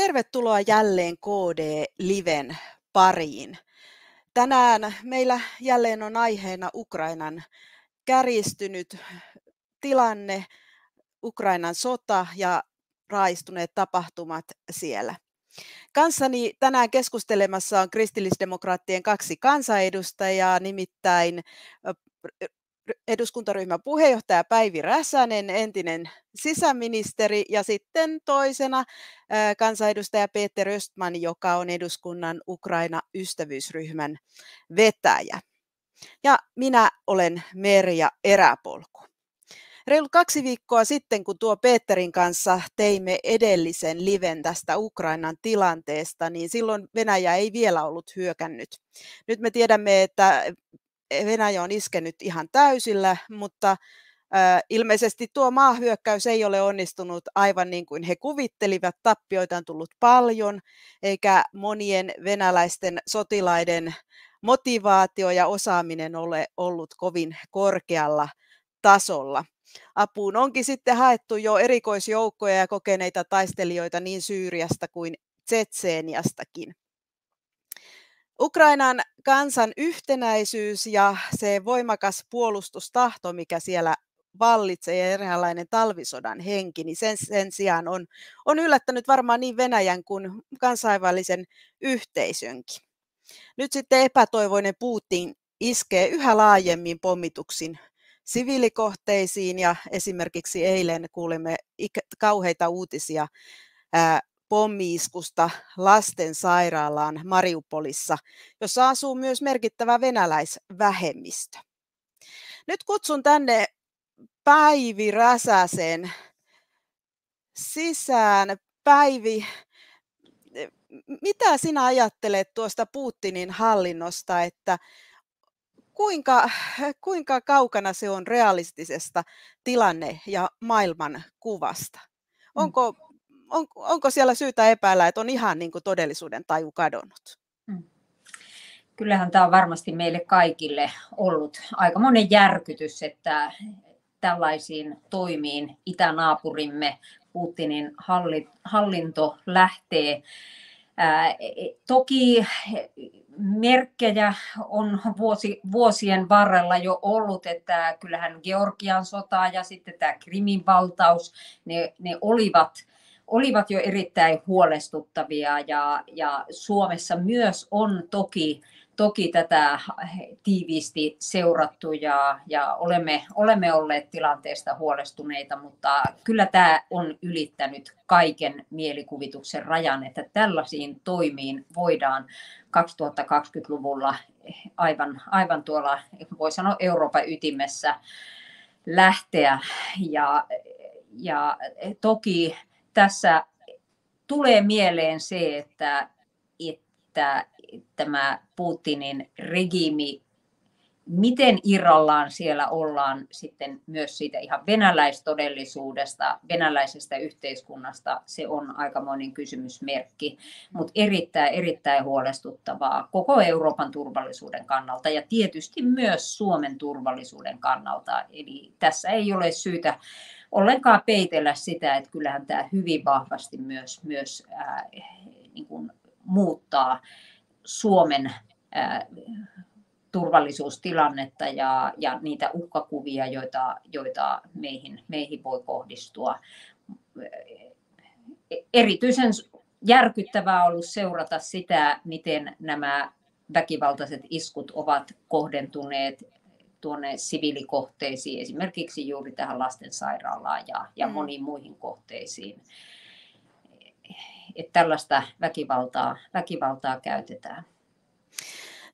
tervetuloa jälleen KD Liven pariin. Tänään meillä jälleen on aiheena Ukrainan kärjistynyt tilanne, Ukrainan sota ja raistuneet tapahtumat siellä. Kanssani tänään keskustelemassa on kristillisdemokraattien kaksi kansanedustajaa, nimittäin eduskuntaryhmän puheenjohtaja Päivi Räsänen, entinen sisäministeri, ja sitten toisena kansanedustaja Peter Östman, joka on eduskunnan Ukraina-ystävyysryhmän vetäjä. Ja minä olen Merja Eräpolku. Reilu kaksi viikkoa sitten, kun tuo Peterin kanssa teimme edellisen liven tästä Ukrainan tilanteesta, niin silloin Venäjä ei vielä ollut hyökännyt. Nyt me tiedämme, että Venäjä on iskenyt ihan täysillä, mutta ilmeisesti tuo maahyökkäys ei ole onnistunut aivan niin kuin he kuvittelivat. Tappioita on tullut paljon, eikä monien venäläisten sotilaiden motivaatio ja osaaminen ole ollut kovin korkealla tasolla. Apuun onkin sitten haettu jo erikoisjoukkoja ja kokeneita taistelijoita niin Syyriasta kuin Tsetseeniastakin. Ukrainan kansan yhtenäisyys ja se voimakas puolustustahto, mikä siellä vallitsee ja eräänlainen talvisodan henki, niin sen, sen sijaan on, on yllättänyt varmaan niin Venäjän kuin kansainvälisen yhteisönkin. Nyt sitten epätoivoinen Putin iskee yhä laajemmin pommituksin siviilikohteisiin ja esimerkiksi eilen kuulimme kauheita uutisia pommiiskusta lastensairaalaan Mariupolissa, jossa asuu myös merkittävä venäläisvähemmistö. Nyt kutsun tänne Päivi Räsäsen sisään. Päivi, mitä sinä ajattelet tuosta Putinin hallinnosta, että kuinka, kuinka kaukana se on realistisesta tilanne- ja maailman kuvasta? Mm. Onko on, onko siellä syytä epäillä, että on ihan niin kuin todellisuuden taju kadonnut? Hmm. Kyllähän tämä on varmasti meille kaikille ollut aika monen järkytys, että tällaisiin toimiin itänaapurimme Putinin hallinto lähtee. Ää, toki merkkejä on vuosi, vuosien varrella jo ollut, että kyllähän Georgian sota ja sitten tämä Krimin valtaus, ne, ne olivat olivat jo erittäin huolestuttavia ja, ja Suomessa myös on toki, toki tätä tiiviisti seurattu ja, ja olemme, olemme olleet tilanteesta huolestuneita, mutta kyllä tämä on ylittänyt kaiken mielikuvituksen rajan, että tällaisiin toimiin voidaan 2020-luvulla aivan, aivan tuolla, voi sanoa Euroopan ytimessä lähteä. Ja, ja toki tässä tulee mieleen se, että, että tämä Putinin regiimi, miten irrallaan siellä ollaan sitten myös siitä ihan venäläistodellisuudesta, venäläisestä yhteiskunnasta, se on aikamoinen kysymysmerkki, mutta erittäin, erittäin huolestuttavaa koko Euroopan turvallisuuden kannalta ja tietysti myös Suomen turvallisuuden kannalta. Eli tässä ei ole syytä ollenkaan peitellä sitä, että kyllähän tämä hyvin vahvasti myös, myös ää, niin kuin muuttaa Suomen ää, turvallisuustilannetta ja, ja niitä uhkakuvia, joita, joita meihin, meihin voi kohdistua. Erityisen järkyttävää ollut seurata sitä, miten nämä väkivaltaiset iskut ovat kohdentuneet tuonne siviilikohteisiin, esimerkiksi juuri tähän lastensairaalaan ja, ja mm. moniin muihin kohteisiin. Että tällaista väkivaltaa, väkivaltaa käytetään.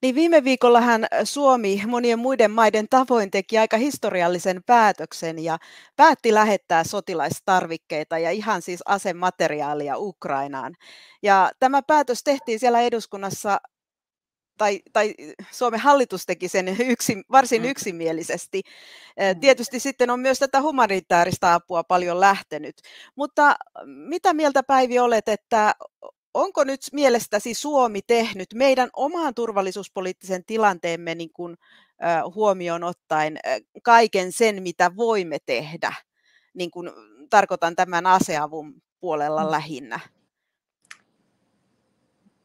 Niin viime viikollahan Suomi monien muiden maiden tavoin teki aika historiallisen päätöksen ja päätti lähettää sotilaistarvikkeita ja ihan siis asemateriaalia Ukrainaan. Ja tämä päätös tehtiin siellä eduskunnassa tai, tai Suomen hallitus teki sen yksi, varsin mm. yksimielisesti. Mm. Tietysti sitten on myös tätä humanitaarista apua paljon lähtenyt. Mutta mitä mieltä Päivi olet, että onko nyt mielestäsi Suomi tehnyt meidän omaan turvallisuuspoliittisen tilanteemme niin kuin, huomioon ottaen kaiken sen, mitä voimme tehdä? Niin kuin, tarkoitan tämän aseavun puolella mm. lähinnä.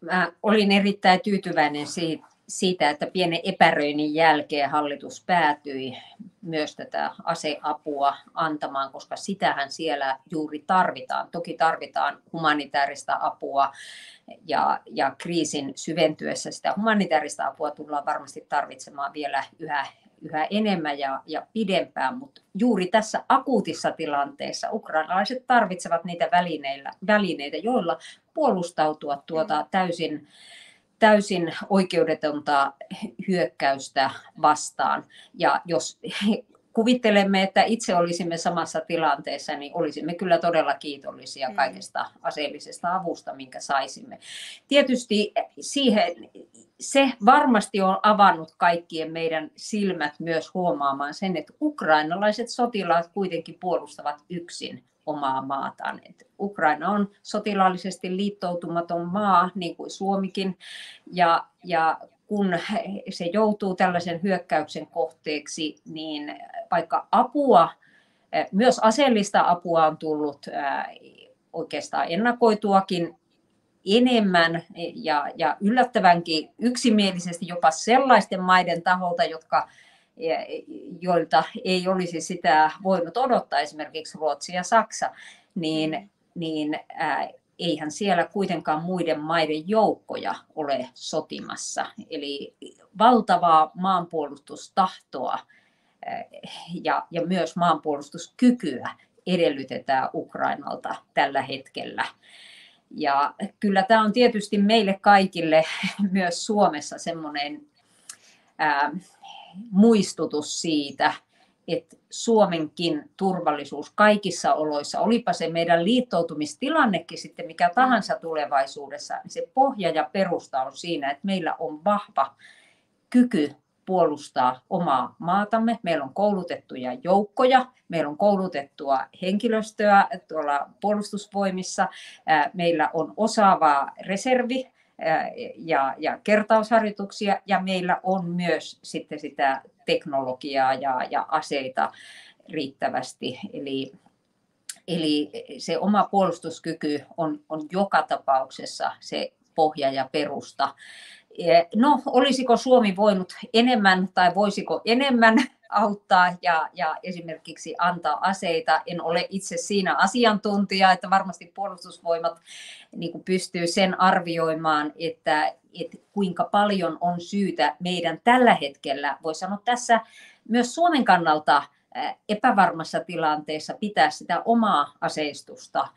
Mä olin erittäin tyytyväinen siitä, siitä, että pienen epäröinnin jälkeen hallitus päätyi myös tätä aseapua antamaan, koska sitähän siellä juuri tarvitaan. Toki tarvitaan humanitaarista apua ja, ja kriisin syventyessä sitä humanitaarista apua tullaan varmasti tarvitsemaan vielä yhä, yhä enemmän ja, ja pidempään, mutta juuri tässä akuutissa tilanteessa ukrainalaiset tarvitsevat niitä välineitä, välineitä joilla puolustautua tuota täysin täysin oikeudetonta hyökkäystä vastaan. Ja jos kuvittelemme, että itse olisimme samassa tilanteessa, niin olisimme kyllä todella kiitollisia mm. kaikesta aseellisesta avusta, minkä saisimme. Tietysti siihen, se varmasti on avannut kaikkien meidän silmät myös huomaamaan sen, että ukrainalaiset sotilaat kuitenkin puolustavat yksin omaa maataan. Et Ukraina on sotilaallisesti liittoutumaton maa, niin kuin Suomikin, ja, ja kun se joutuu tällaisen hyökkäyksen kohteeksi, niin vaikka apua, myös aseellista apua on tullut oikeastaan ennakoituakin enemmän ja, ja yllättävänkin yksimielisesti jopa sellaisten maiden taholta, jotka joilta ei olisi sitä voinut odottaa, esimerkiksi Ruotsi ja Saksa, niin, mm. niin ää, eihän siellä kuitenkaan muiden maiden joukkoja ole sotimassa. Eli valtavaa maanpuolustustahtoa ja, ja myös maanpuolustuskykyä edellytetään Ukrainalta tällä hetkellä. Ja kyllä tämä on tietysti meille kaikille myös Suomessa semmoinen muistutus siitä, että Suomenkin turvallisuus kaikissa oloissa, olipa se meidän liittoutumistilannekin sitten mikä tahansa tulevaisuudessa, niin se pohja ja perusta on siinä, että meillä on vahva kyky puolustaa omaa maatamme. Meillä on koulutettuja joukkoja, meillä on koulutettua henkilöstöä tuolla puolustusvoimissa, meillä on osaavaa reservi, ja, ja kertausharjoituksia ja meillä on myös sitten sitä teknologiaa ja, ja aseita riittävästi. Eli, eli se oma puolustuskyky on, on joka tapauksessa se pohja ja perusta. No, olisiko Suomi voinut enemmän tai voisiko enemmän auttaa ja, ja esimerkiksi antaa aseita. En ole itse siinä asiantuntija, että varmasti puolustusvoimat niin kuin pystyy sen arvioimaan, että, että kuinka paljon on syytä meidän tällä hetkellä, voi sanoa tässä myös Suomen kannalta epävarmassa tilanteessa pitää sitä omaa aseistusta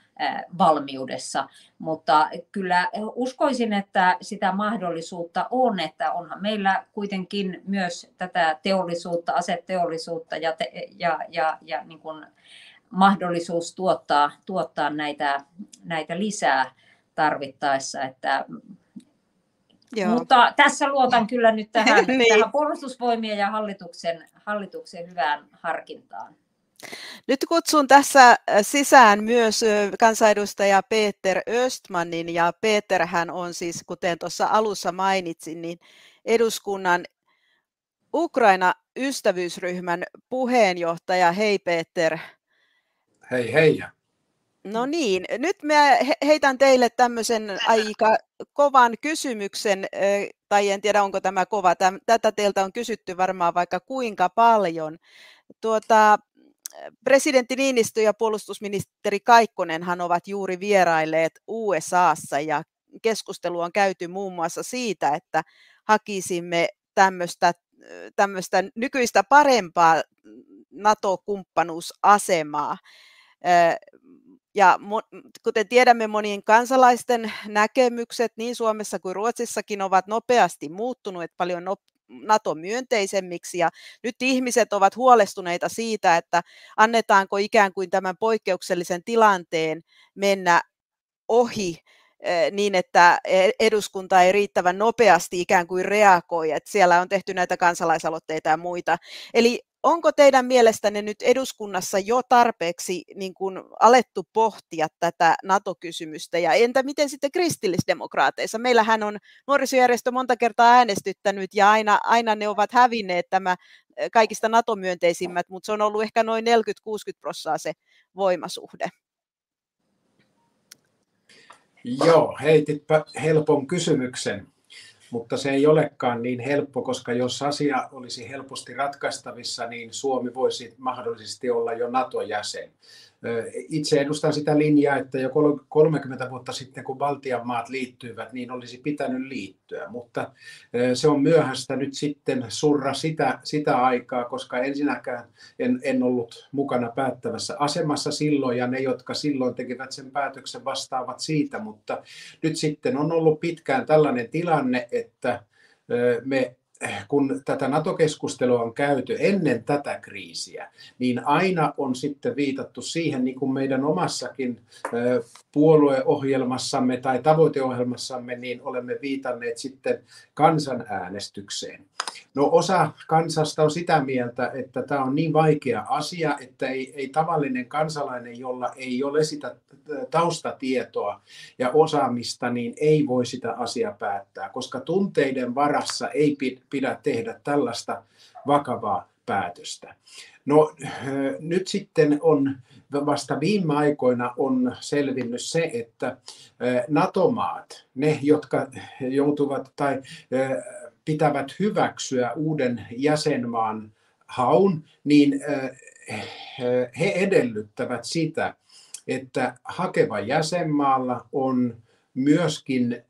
valmiudessa, mutta kyllä uskoisin, että sitä mahdollisuutta on, että onhan meillä kuitenkin myös tätä teollisuutta, aseteollisuutta ja, te, ja, ja, ja niin kuin mahdollisuus tuottaa, tuottaa näitä, näitä lisää tarvittaessa, että Joo. Mutta tässä luotan kyllä nyt tähän, niin. tähän puolustusvoimien ja hallituksen, hallituksen hyvään harkintaan. Nyt kutsun tässä äh, sisään myös kansanedustaja Peter Östmanin, ja Peter hän on siis, kuten tuossa alussa mainitsin, niin eduskunnan Ukraina-ystävyysryhmän puheenjohtaja. Hei Peter. Hei hei. No niin, nyt mä heitän teille tämmöisen aika kovan kysymyksen, tai en tiedä onko tämä kova, tätä teiltä on kysytty varmaan vaikka kuinka paljon. Tuota, presidentti Niinistö ja puolustusministeri Kaikkonenhan ovat juuri vierailleet USAssa ja keskustelu on käyty muun muassa siitä, että hakisimme tämmöistä, tämmöistä nykyistä parempaa NATO-kumppanuusasemaa. Ja kuten tiedämme, monien kansalaisten näkemykset niin Suomessa kuin Ruotsissakin ovat nopeasti muuttuneet paljon NATO-myönteisemmiksi ja nyt ihmiset ovat huolestuneita siitä, että annetaanko ikään kuin tämän poikkeuksellisen tilanteen mennä ohi niin, että e, eduskunta ei riittävän nopeasti ikään kuin reagoi, että siellä on tehty näitä kansalaisaloitteita ja muita. Eli onko teidän mielestänne nyt eduskunnassa jo tarpeeksi niin kuin alettu pohtia tätä NATO-kysymystä? Ja entä miten sitten kristillisdemokraateissa? Meillähän on nuorisojärjestö monta kertaa äänestyttänyt ja aina, aina ne ovat hävinneet tämä kaikista NATO-myönteisimmät, mutta se on ollut ehkä noin 40-60 prosenttia se voimasuhde. Joo, heititpä helpon kysymyksen, mutta se ei olekaan niin helppo, koska jos asia olisi helposti ratkaistavissa, niin Suomi voisi mahdollisesti olla jo NATO-jäsen. Itse edustan sitä linjaa, että jo 30 vuotta sitten, kun Baltian maat liittyivät, niin olisi pitänyt liittyä, mutta se on myöhäistä nyt sitten surra sitä, sitä aikaa, koska ensinnäkään en, en ollut mukana päättävässä asemassa silloin, ja ne, jotka silloin tekivät sen päätöksen, vastaavat siitä, mutta nyt sitten on ollut pitkään tällainen tilanne, että me kun tätä NATO-keskustelua on käyty ennen tätä kriisiä, niin aina on sitten viitattu siihen, niin kuin meidän omassakin puolueohjelmassamme tai tavoiteohjelmassamme, niin olemme viitanneet sitten kansanäänestykseen. No osa kansasta on sitä mieltä, että tämä on niin vaikea asia, että ei, ei tavallinen kansalainen, jolla ei ole sitä taustatietoa ja osaamista, niin ei voi sitä asiaa päättää, koska tunteiden varassa ei pidä tehdä tällaista vakavaa päätöstä. No nyt sitten on vasta viime aikoina on selvinnyt se, että NATO-maat, ne jotka joutuvat tai pitävät hyväksyä uuden jäsenmaan haun, niin he edellyttävät sitä, että hakeva jäsenmaalla on myöskin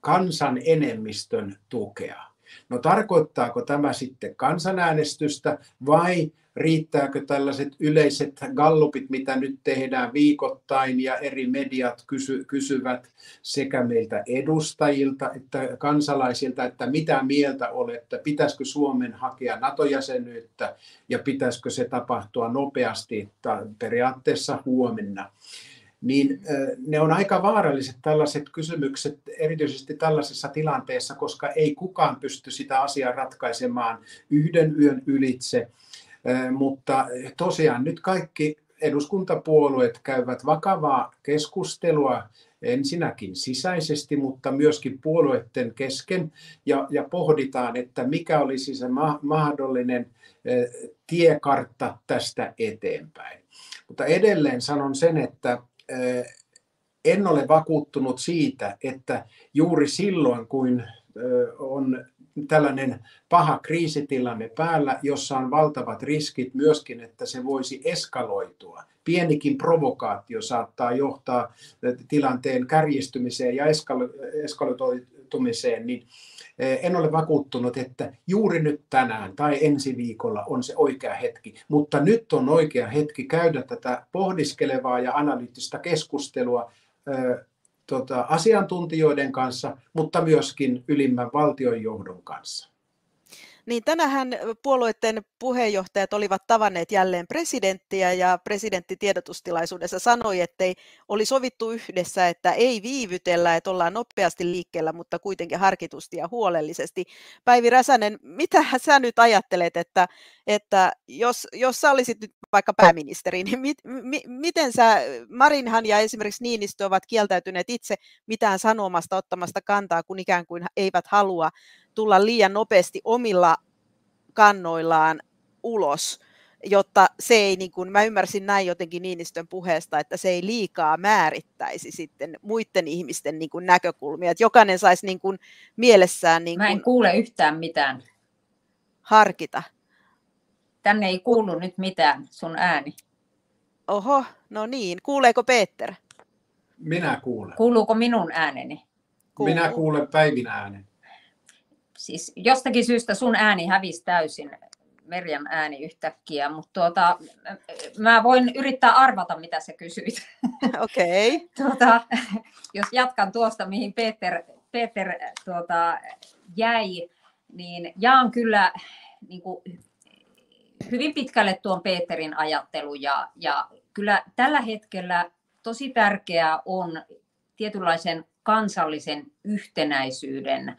kansan enemmistön tukea. No tarkoittaako tämä sitten kansanäänestystä vai riittääkö tällaiset yleiset gallupit, mitä nyt tehdään viikoittain ja eri mediat kysy, kysyvät sekä meiltä edustajilta että kansalaisilta, että mitä mieltä olette, pitäisikö Suomen hakea NATO-jäsenyyttä ja pitäisikö se tapahtua nopeasti periaatteessa huomenna niin ne on aika vaaralliset tällaiset kysymykset, erityisesti tällaisessa tilanteessa, koska ei kukaan pysty sitä asiaa ratkaisemaan yhden yön ylitse. Mutta tosiaan nyt kaikki eduskuntapuolueet käyvät vakavaa keskustelua ensinnäkin sisäisesti, mutta myöskin puolueiden kesken ja, ja pohditaan, että mikä olisi se ma- mahdollinen tiekartta tästä eteenpäin. Mutta edelleen sanon sen, että en ole vakuuttunut siitä, että juuri silloin, kun on tällainen paha kriisitilanne päällä, jossa on valtavat riskit myöskin, että se voisi eskaloitua. Pienikin provokaatio saattaa johtaa tilanteen kärjistymiseen ja eskaloitumiseen, niin en ole vakuuttunut, että juuri nyt tänään tai ensi viikolla on se oikea hetki, mutta nyt on oikea hetki käydä tätä pohdiskelevaa ja analyyttistä keskustelua tota, asiantuntijoiden kanssa, mutta myöskin ylimmän valtionjohdon kanssa. Niin tänähän puolueiden puheenjohtajat olivat tavanneet jälleen presidenttiä ja presidentti tiedotustilaisuudessa sanoi, että ei oli sovittu yhdessä, että ei viivytellä, että ollaan nopeasti liikkeellä, mutta kuitenkin harkitusti ja huolellisesti. Päivi Räsänen, mitä sä nyt ajattelet, että, että jos, jos sä olisit nyt vaikka pääministeri, niin mit, mi, miten sä, Marinhan ja esimerkiksi Niinistö ovat kieltäytyneet itse mitään sanomasta, ottamasta kantaa, kun ikään kuin eivät halua tulla liian nopeasti omilla kannoillaan ulos, jotta se ei, niin kuin, mä ymmärsin näin jotenkin Niinistön puheesta, että se ei liikaa määrittäisi sitten muiden ihmisten niin kuin, näkökulmia, että jokainen saisi niin kuin, mielessään... Niin kuin, mä en kuule yhtään mitään. Harkita. Tänne ei kuulu nyt mitään, sun ääni. Oho, no niin. Kuuleeko Peter? Minä kuulen. Kuuluuko minun ääneni? Kuuluu. Minä kuulen Päivin äänen siis jostakin syystä sun ääni hävisi täysin, Merjan ääni yhtäkkiä, mutta tuota, mä voin yrittää arvata, mitä sä kysyit. Okei. Okay. tuota, jos jatkan tuosta, mihin Peter, Peter tuota, jäi, niin jaan kyllä niin kuin, hyvin pitkälle tuon Peterin ajattelu ja, ja kyllä tällä hetkellä tosi tärkeää on tietynlaisen kansallisen yhtenäisyyden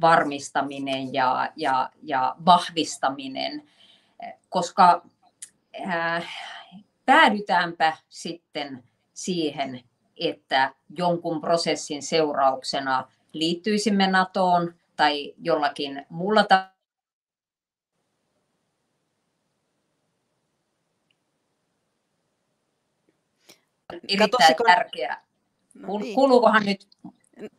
varmistaminen ja, ja, ja vahvistaminen, koska ää, päädytäänpä sitten siihen, että jonkun prosessin seurauksena liittyisimme NATOon tai jollakin muulla Erittäin tärkeää No niin. Kuuluukohan nyt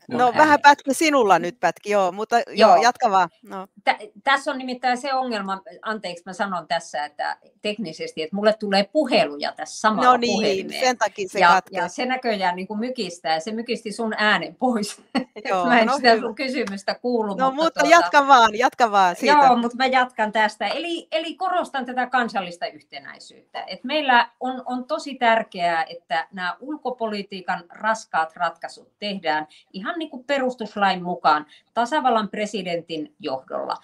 No, no vähän pätki sinulla nyt pätki, joo, mutta joo, joo jatka vaan. No. Tä, tässä on nimittäin se ongelma, anteeksi mä sanon tässä, että teknisesti, että mulle tulee puheluja tässä samalla No niin, puhelimeen. sen takia se ja, ja se näköjään niin kuin mykistää, se mykisti sun äänen pois. Joo, mä en no, sitä sun kysymystä kuulu. No mutta, mutta tuota, jatka vaan, jatka vaan siitä. Joo, mutta mä jatkan tästä. Eli, eli korostan tätä kansallista yhtenäisyyttä. Et meillä on, on tosi tärkeää, että nämä ulkopolitiikan raskaat ratkaisut tehdään ihan niin kuin perustuslain mukaan tasavallan presidentin johdolla.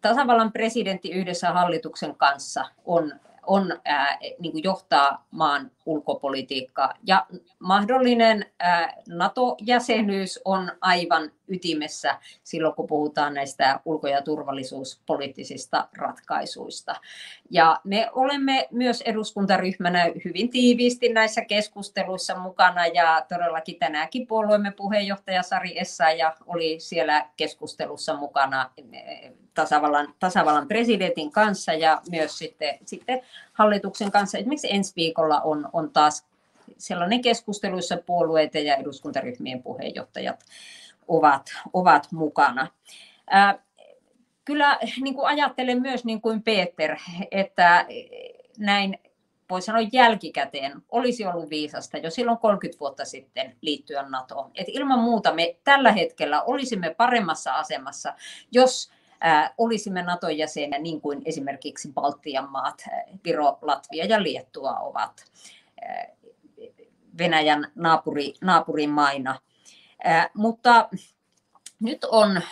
Tasavallan presidentti yhdessä hallituksen kanssa on on, ää, niin kuin johtaa maan ulkopolitiikkaa. Ja mahdollinen ää, NATO-jäsenyys on aivan ytimessä silloin, kun puhutaan näistä ulko- ja turvallisuuspoliittisista ratkaisuista. Ja me olemme myös eduskuntaryhmänä hyvin tiiviisti näissä keskusteluissa mukana ja todellakin tänäänkin puolueemme puheenjohtaja Sari ja oli siellä keskustelussa mukana eh, tasavallan, tasavallan presidentin kanssa ja myös sitten, sitten hallituksen kanssa. Esimerkiksi ensi viikolla on, on taas sellainen keskustelu, jossa puolueiden ja eduskuntaryhmien puheenjohtajat ovat, ovat mukana. Ää, kyllä niin kuin ajattelen myös niin kuin Peter, että näin voi sanoa jälkikäteen olisi ollut viisasta jo silloin 30 vuotta sitten liittyä NATOon. Et ilman muuta me tällä hetkellä olisimme paremmassa asemassa, jos olisimme Naton jäsenä niin kuin esimerkiksi Baltian maat, Viro, Latvia ja Liettua ovat Venäjän naapuri, naapurimaina. Mutta nyt on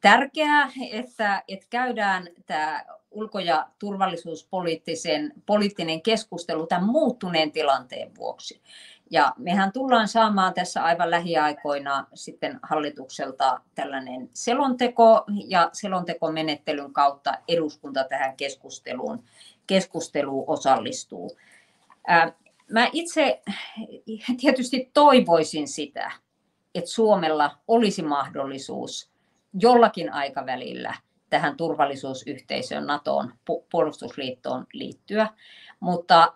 tärkeää, että, että käydään tämä ulko- ja turvallisuuspoliittisen poliittinen keskustelu tämän muuttuneen tilanteen vuoksi. Ja mehän tullaan saamaan tässä aivan lähiaikoina sitten hallitukselta tällainen selonteko ja selontekomenettelyn kautta eduskunta tähän keskusteluun, keskusteluun osallistuu. Mä itse tietysti toivoisin sitä, että Suomella olisi mahdollisuus jollakin aikavälillä tähän turvallisuusyhteisöön, NATOon, puolustusliittoon liittyä, mutta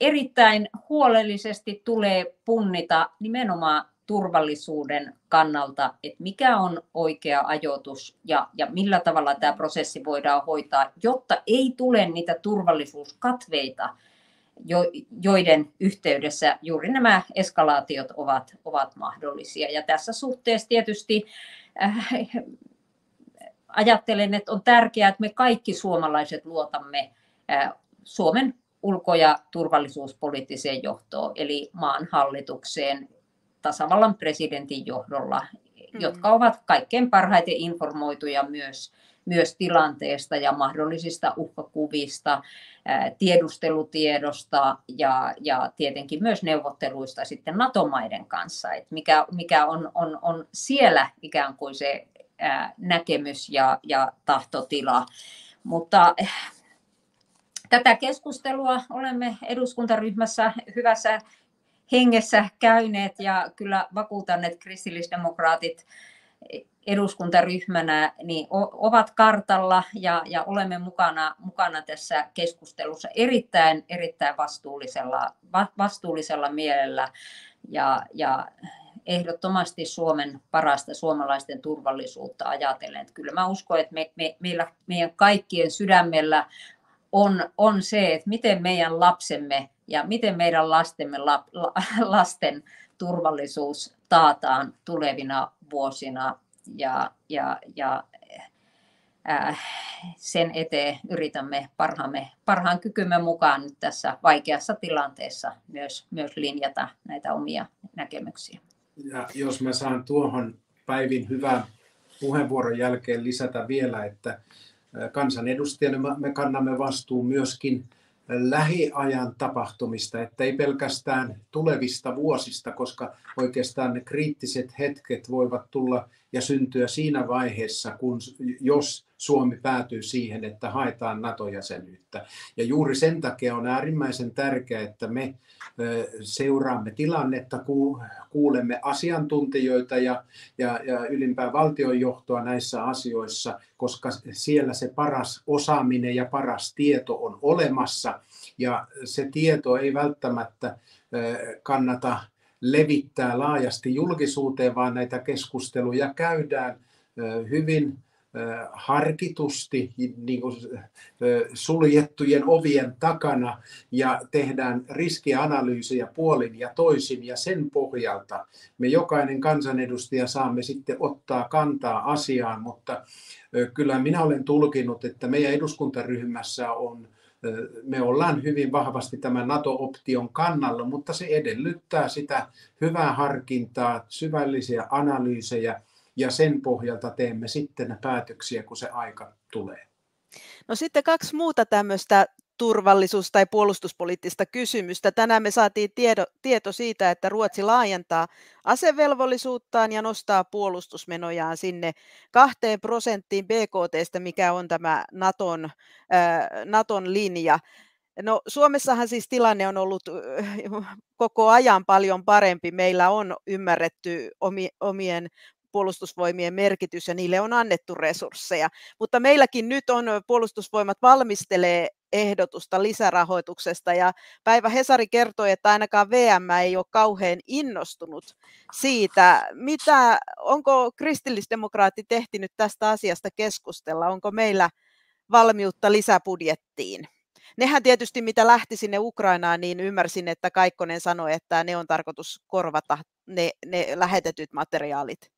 erittäin huolellisesti tulee punnita nimenomaan turvallisuuden kannalta, että mikä on oikea ajoitus ja, ja millä tavalla tämä prosessi voidaan hoitaa, jotta ei tule niitä turvallisuuskatveita, jo, joiden yhteydessä juuri nämä eskalaatiot ovat, ovat mahdollisia. Ja tässä suhteessa tietysti äh, ajattelen, että on tärkeää, että me kaikki suomalaiset luotamme äh, Suomen ulko- ja turvallisuuspoliittiseen johtoon, eli maan hallitukseen tasavallan presidentin johdolla, mm. jotka ovat kaikkein parhaiten informoituja myös, myös tilanteesta ja mahdollisista uhkakuvista, tiedustelutiedosta ja, ja tietenkin myös neuvotteluista sitten NATO-maiden kanssa, että mikä, mikä on, on, on siellä ikään kuin se näkemys ja, ja tahtotila. Mutta Tätä keskustelua olemme eduskuntaryhmässä hyvässä hengessä käyneet ja kyllä vakuutan, että kristillisdemokraatit eduskuntaryhmänä niin ovat kartalla ja, ja olemme mukana, mukana tässä keskustelussa erittäin, erittäin vastuullisella, vastuullisella mielellä ja, ja ehdottomasti Suomen parasta suomalaisten turvallisuutta ajatellen. Että kyllä mä uskon, että me, me, meillä, meidän kaikkien sydämellä on, on se, että miten meidän lapsemme ja miten meidän lastemme, la, la, lasten turvallisuus taataan tulevina vuosina ja, ja, ja äh, sen eteen yritämme parhaamme, parhaan kykymme mukaan nyt tässä vaikeassa tilanteessa myös, myös linjata näitä omia näkemyksiä. Ja jos mä saan tuohon Päivin hyvän puheenvuoron jälkeen lisätä vielä, että kansanedustajana me kannamme vastuun myöskin lähiajan tapahtumista, että ei pelkästään tulevista vuosista, koska oikeastaan ne kriittiset hetket voivat tulla ja syntyä siinä vaiheessa, kun, jos Suomi päätyy siihen, että haetaan NATO-jäsenyyttä. Ja juuri sen takia on äärimmäisen tärkeää, että me seuraamme tilannetta, kuulemme asiantuntijoita ja, ja, ja ylimpää valtionjohtoa näissä asioissa, koska siellä se paras osaaminen ja paras tieto on olemassa. Ja se tieto ei välttämättä kannata levittää laajasti julkisuuteen, vaan näitä keskusteluja käydään hyvin harkitusti niin kuin suljettujen ovien takana ja tehdään riskianalyysejä puolin ja toisin. Ja sen pohjalta me jokainen kansanedustaja saamme sitten ottaa kantaa asiaan, mutta kyllä minä olen tulkinut, että meidän eduskuntaryhmässä on me ollaan hyvin vahvasti tämän NATO-option kannalla, mutta se edellyttää sitä hyvää harkintaa, syvällisiä analyysejä ja sen pohjalta teemme sitten päätöksiä, kun se aika tulee. No sitten kaksi muuta tämmöistä turvallisuus- tai puolustuspoliittista kysymystä. Tänään me saatiin tiedo, tieto siitä, että Ruotsi laajentaa asevelvollisuuttaan ja nostaa puolustusmenojaan sinne kahteen prosenttiin BKTstä, mikä on tämä Naton, äh, Naton linja. No Suomessahan siis tilanne on ollut koko ajan paljon parempi. Meillä on ymmärretty omien puolustusvoimien merkitys ja niille on annettu resursseja. Mutta meilläkin nyt on puolustusvoimat valmistelee ehdotusta lisärahoituksesta ja Päivä Hesari kertoi, että ainakaan VM ei ole kauhean innostunut siitä. Mitä, onko kristillisdemokraatti tehtinyt tästä asiasta keskustella? Onko meillä valmiutta lisäbudjettiin? Nehän tietysti, mitä lähti sinne Ukrainaan, niin ymmärsin, että Kaikkonen sanoi, että ne on tarkoitus korvata ne, ne lähetetyt materiaalit.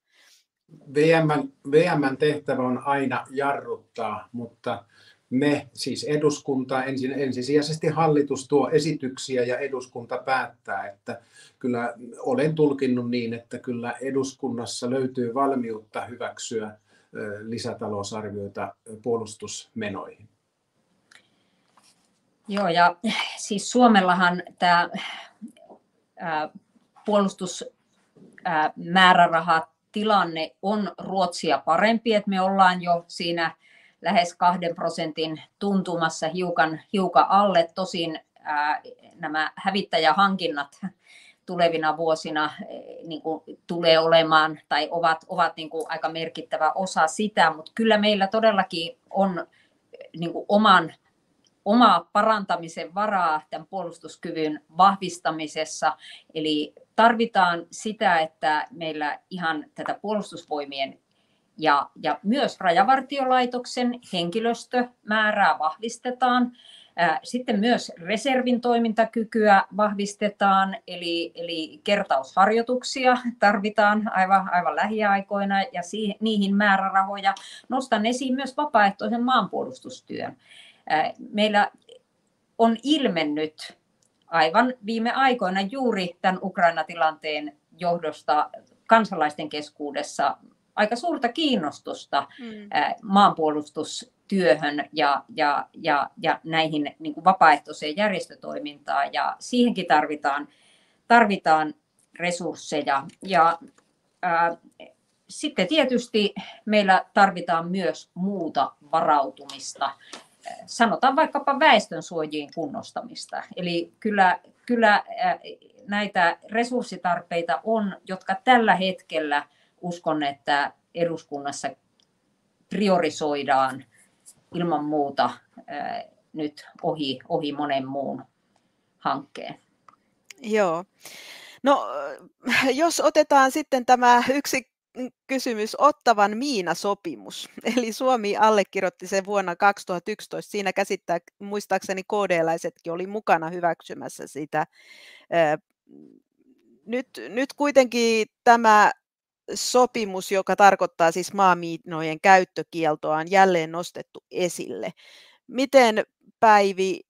VMn, VMn tehtävä on aina jarruttaa, mutta me, siis eduskunta, ensin, ensisijaisesti hallitus tuo esityksiä ja eduskunta päättää, että kyllä olen tulkinnut niin, että kyllä eduskunnassa löytyy valmiutta hyväksyä lisätalousarvioita puolustusmenoihin. Joo, ja siis Suomellahan tämä puolustusmäärärahat tilanne on Ruotsia parempi, että me ollaan jo siinä lähes kahden prosentin tuntumassa hiukan, hiukan alle. Tosin ää, nämä hävittäjähankinnat tulevina vuosina niin kuin, tulee olemaan tai ovat, ovat niin kuin, aika merkittävä osa sitä, mutta kyllä meillä todellakin on niin kuin, oman omaa parantamisen varaa tämän puolustuskyvyn vahvistamisessa. Eli tarvitaan sitä, että meillä ihan tätä puolustusvoimien ja, ja myös rajavartiolaitoksen henkilöstömäärää vahvistetaan. Sitten myös reservin toimintakykyä vahvistetaan, eli, eli kertausharjoituksia tarvitaan aivan, aivan lähiaikoina ja siihen, niihin määrärahoja. Nostan esiin myös vapaaehtoisen maanpuolustustyön. Meillä on ilmennyt aivan viime aikoina juuri tämän Ukraina-tilanteen johdosta kansalaisten keskuudessa aika suurta kiinnostusta mm. maanpuolustustyöhön ja, ja, ja, ja näihin niin kuin vapaaehtoiseen järjestötoimintaan. Ja siihenkin tarvitaan, tarvitaan resursseja. Ja, ää, sitten tietysti meillä tarvitaan myös muuta varautumista sanotaan vaikkapa väestönsuojien kunnostamista. Eli kyllä, kyllä näitä resurssitarpeita on, jotka tällä hetkellä uskon, että eduskunnassa priorisoidaan ilman muuta nyt ohi, ohi monen muun hankkeen. Joo. No, jos otetaan sitten tämä yksi kysymys, Ottavan Miina-sopimus. Eli Suomi allekirjoitti sen vuonna 2011. Siinä käsittää, muistaakseni KD-läisetkin oli mukana hyväksymässä sitä. Nyt, nyt kuitenkin tämä sopimus, joka tarkoittaa siis maamiinojen käyttökieltoa, on jälleen nostettu esille. Miten Päivi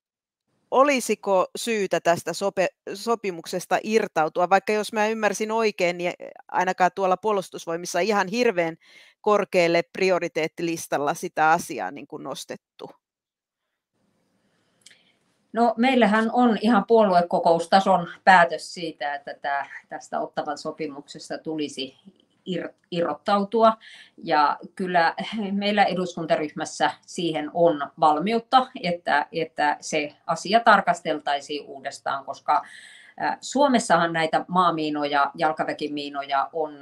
olisiko syytä tästä sope, sopimuksesta irtautua, vaikka jos mä ymmärsin oikein, niin ainakaan tuolla puolustusvoimissa ihan hirveän korkealle prioriteettilistalla sitä asiaa niin kuin nostettu? No, meillähän on ihan puoluekokoustason päätös siitä, että tästä ottavan sopimuksesta tulisi irrottautua. Ja kyllä meillä eduskuntaryhmässä siihen on valmiutta, että, että se asia tarkasteltaisiin uudestaan, koska Suomessahan näitä maamiinoja, jalkaväkimiinoja on,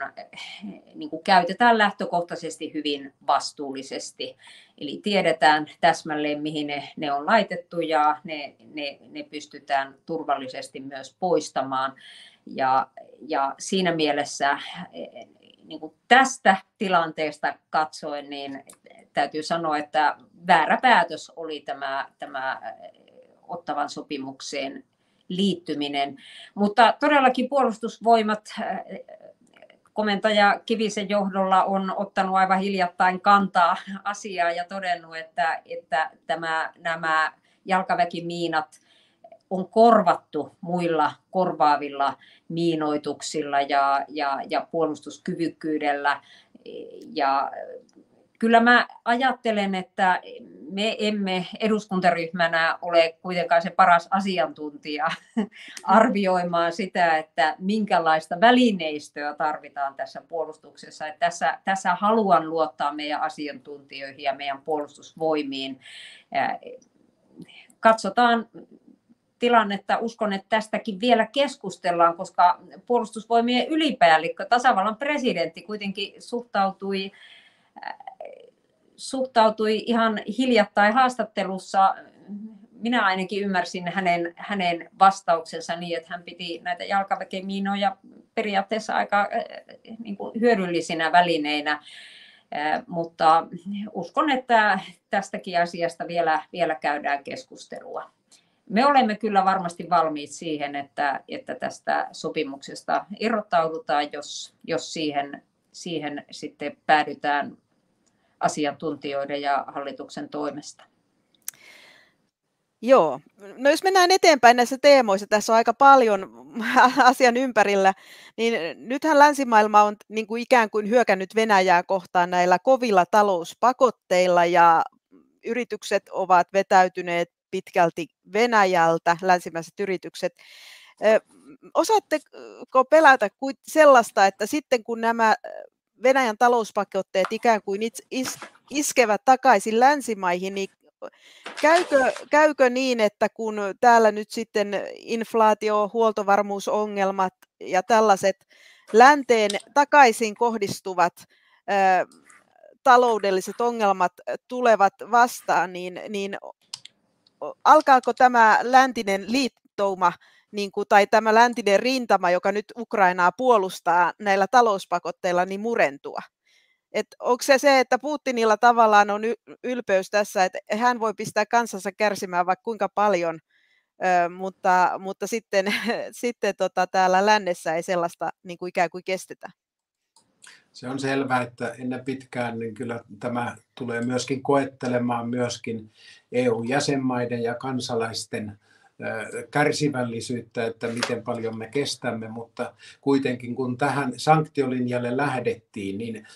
niin kuin käytetään lähtökohtaisesti hyvin vastuullisesti. Eli tiedetään täsmälleen, mihin ne, ne on laitettu ja ne, ne, ne pystytään turvallisesti myös poistamaan. Ja, ja siinä mielessä niin kuin tästä tilanteesta katsoen, niin täytyy sanoa, että väärä päätös oli tämä, tämä ottavan sopimukseen liittyminen. Mutta todellakin puolustusvoimat komentaja Kivisen johdolla on ottanut aivan hiljattain kantaa asiaa ja todennut, että, että tämä, nämä jalkaväkimiinat on korvattu muilla korvaavilla miinoituksilla ja, ja, ja puolustuskyvykkyydellä. Ja kyllä mä ajattelen, että me emme eduskuntaryhmänä ole kuitenkaan se paras asiantuntija arvioimaan sitä, että minkälaista välineistöä tarvitaan tässä puolustuksessa. Että tässä, tässä haluan luottaa meidän asiantuntijoihin ja meidän puolustusvoimiin. Katsotaan tilannetta. Uskon, että tästäkin vielä keskustellaan, koska puolustusvoimien ylipäällikkö, tasavallan presidentti kuitenkin suhtautui suhtautui ihan hiljattain haastattelussa, minä ainakin ymmärsin hänen, hänen vastauksensa niin, että hän piti näitä jalkaväkimiinoja periaatteessa aika niin kuin hyödyllisinä välineinä, mutta uskon, että tästäkin asiasta vielä, vielä käydään keskustelua. Me olemme kyllä varmasti valmiit siihen, että, että tästä sopimuksesta irrottaudutaan, jos, jos siihen, siihen sitten päädytään asiantuntijoiden ja hallituksen toimesta. Joo, no jos mennään eteenpäin näissä teemoissa, tässä on aika paljon asian ympärillä, niin nythän länsimaailma on niin kuin ikään kuin hyökännyt Venäjää kohtaan näillä kovilla talouspakotteilla ja yritykset ovat vetäytyneet pitkälti Venäjältä, länsimäiset yritykset. Osaatteko pelätä sellaista, että sitten kun nämä Venäjän talouspakotteet ikään kuin is, iskevät takaisin länsimaihin, niin käykö, käykö niin, että kun täällä nyt sitten inflaatio, huoltovarmuusongelmat ja tällaiset länteen takaisin kohdistuvat taloudelliset ongelmat tulevat vastaan, niin, niin alkaako tämä läntinen liittouma niin kuin, tai tämä läntinen rintama, joka nyt Ukrainaa puolustaa näillä talouspakotteilla, niin murentua. Et onko se se, että Putinilla tavallaan on ylpeys tässä, että hän voi pistää kansansa kärsimään vaikka kuinka paljon, mutta, mutta sitten, sitten tota, täällä lännessä ei sellaista niin kuin ikään kuin kestetä. Se on selvää, että ennen pitkään niin kyllä tämä tulee myöskin koettelemaan myöskin EU-jäsenmaiden ja kansalaisten kärsivällisyyttä, että miten paljon me kestämme, mutta kuitenkin kun tähän sanktiolinjalle lähdettiin, niin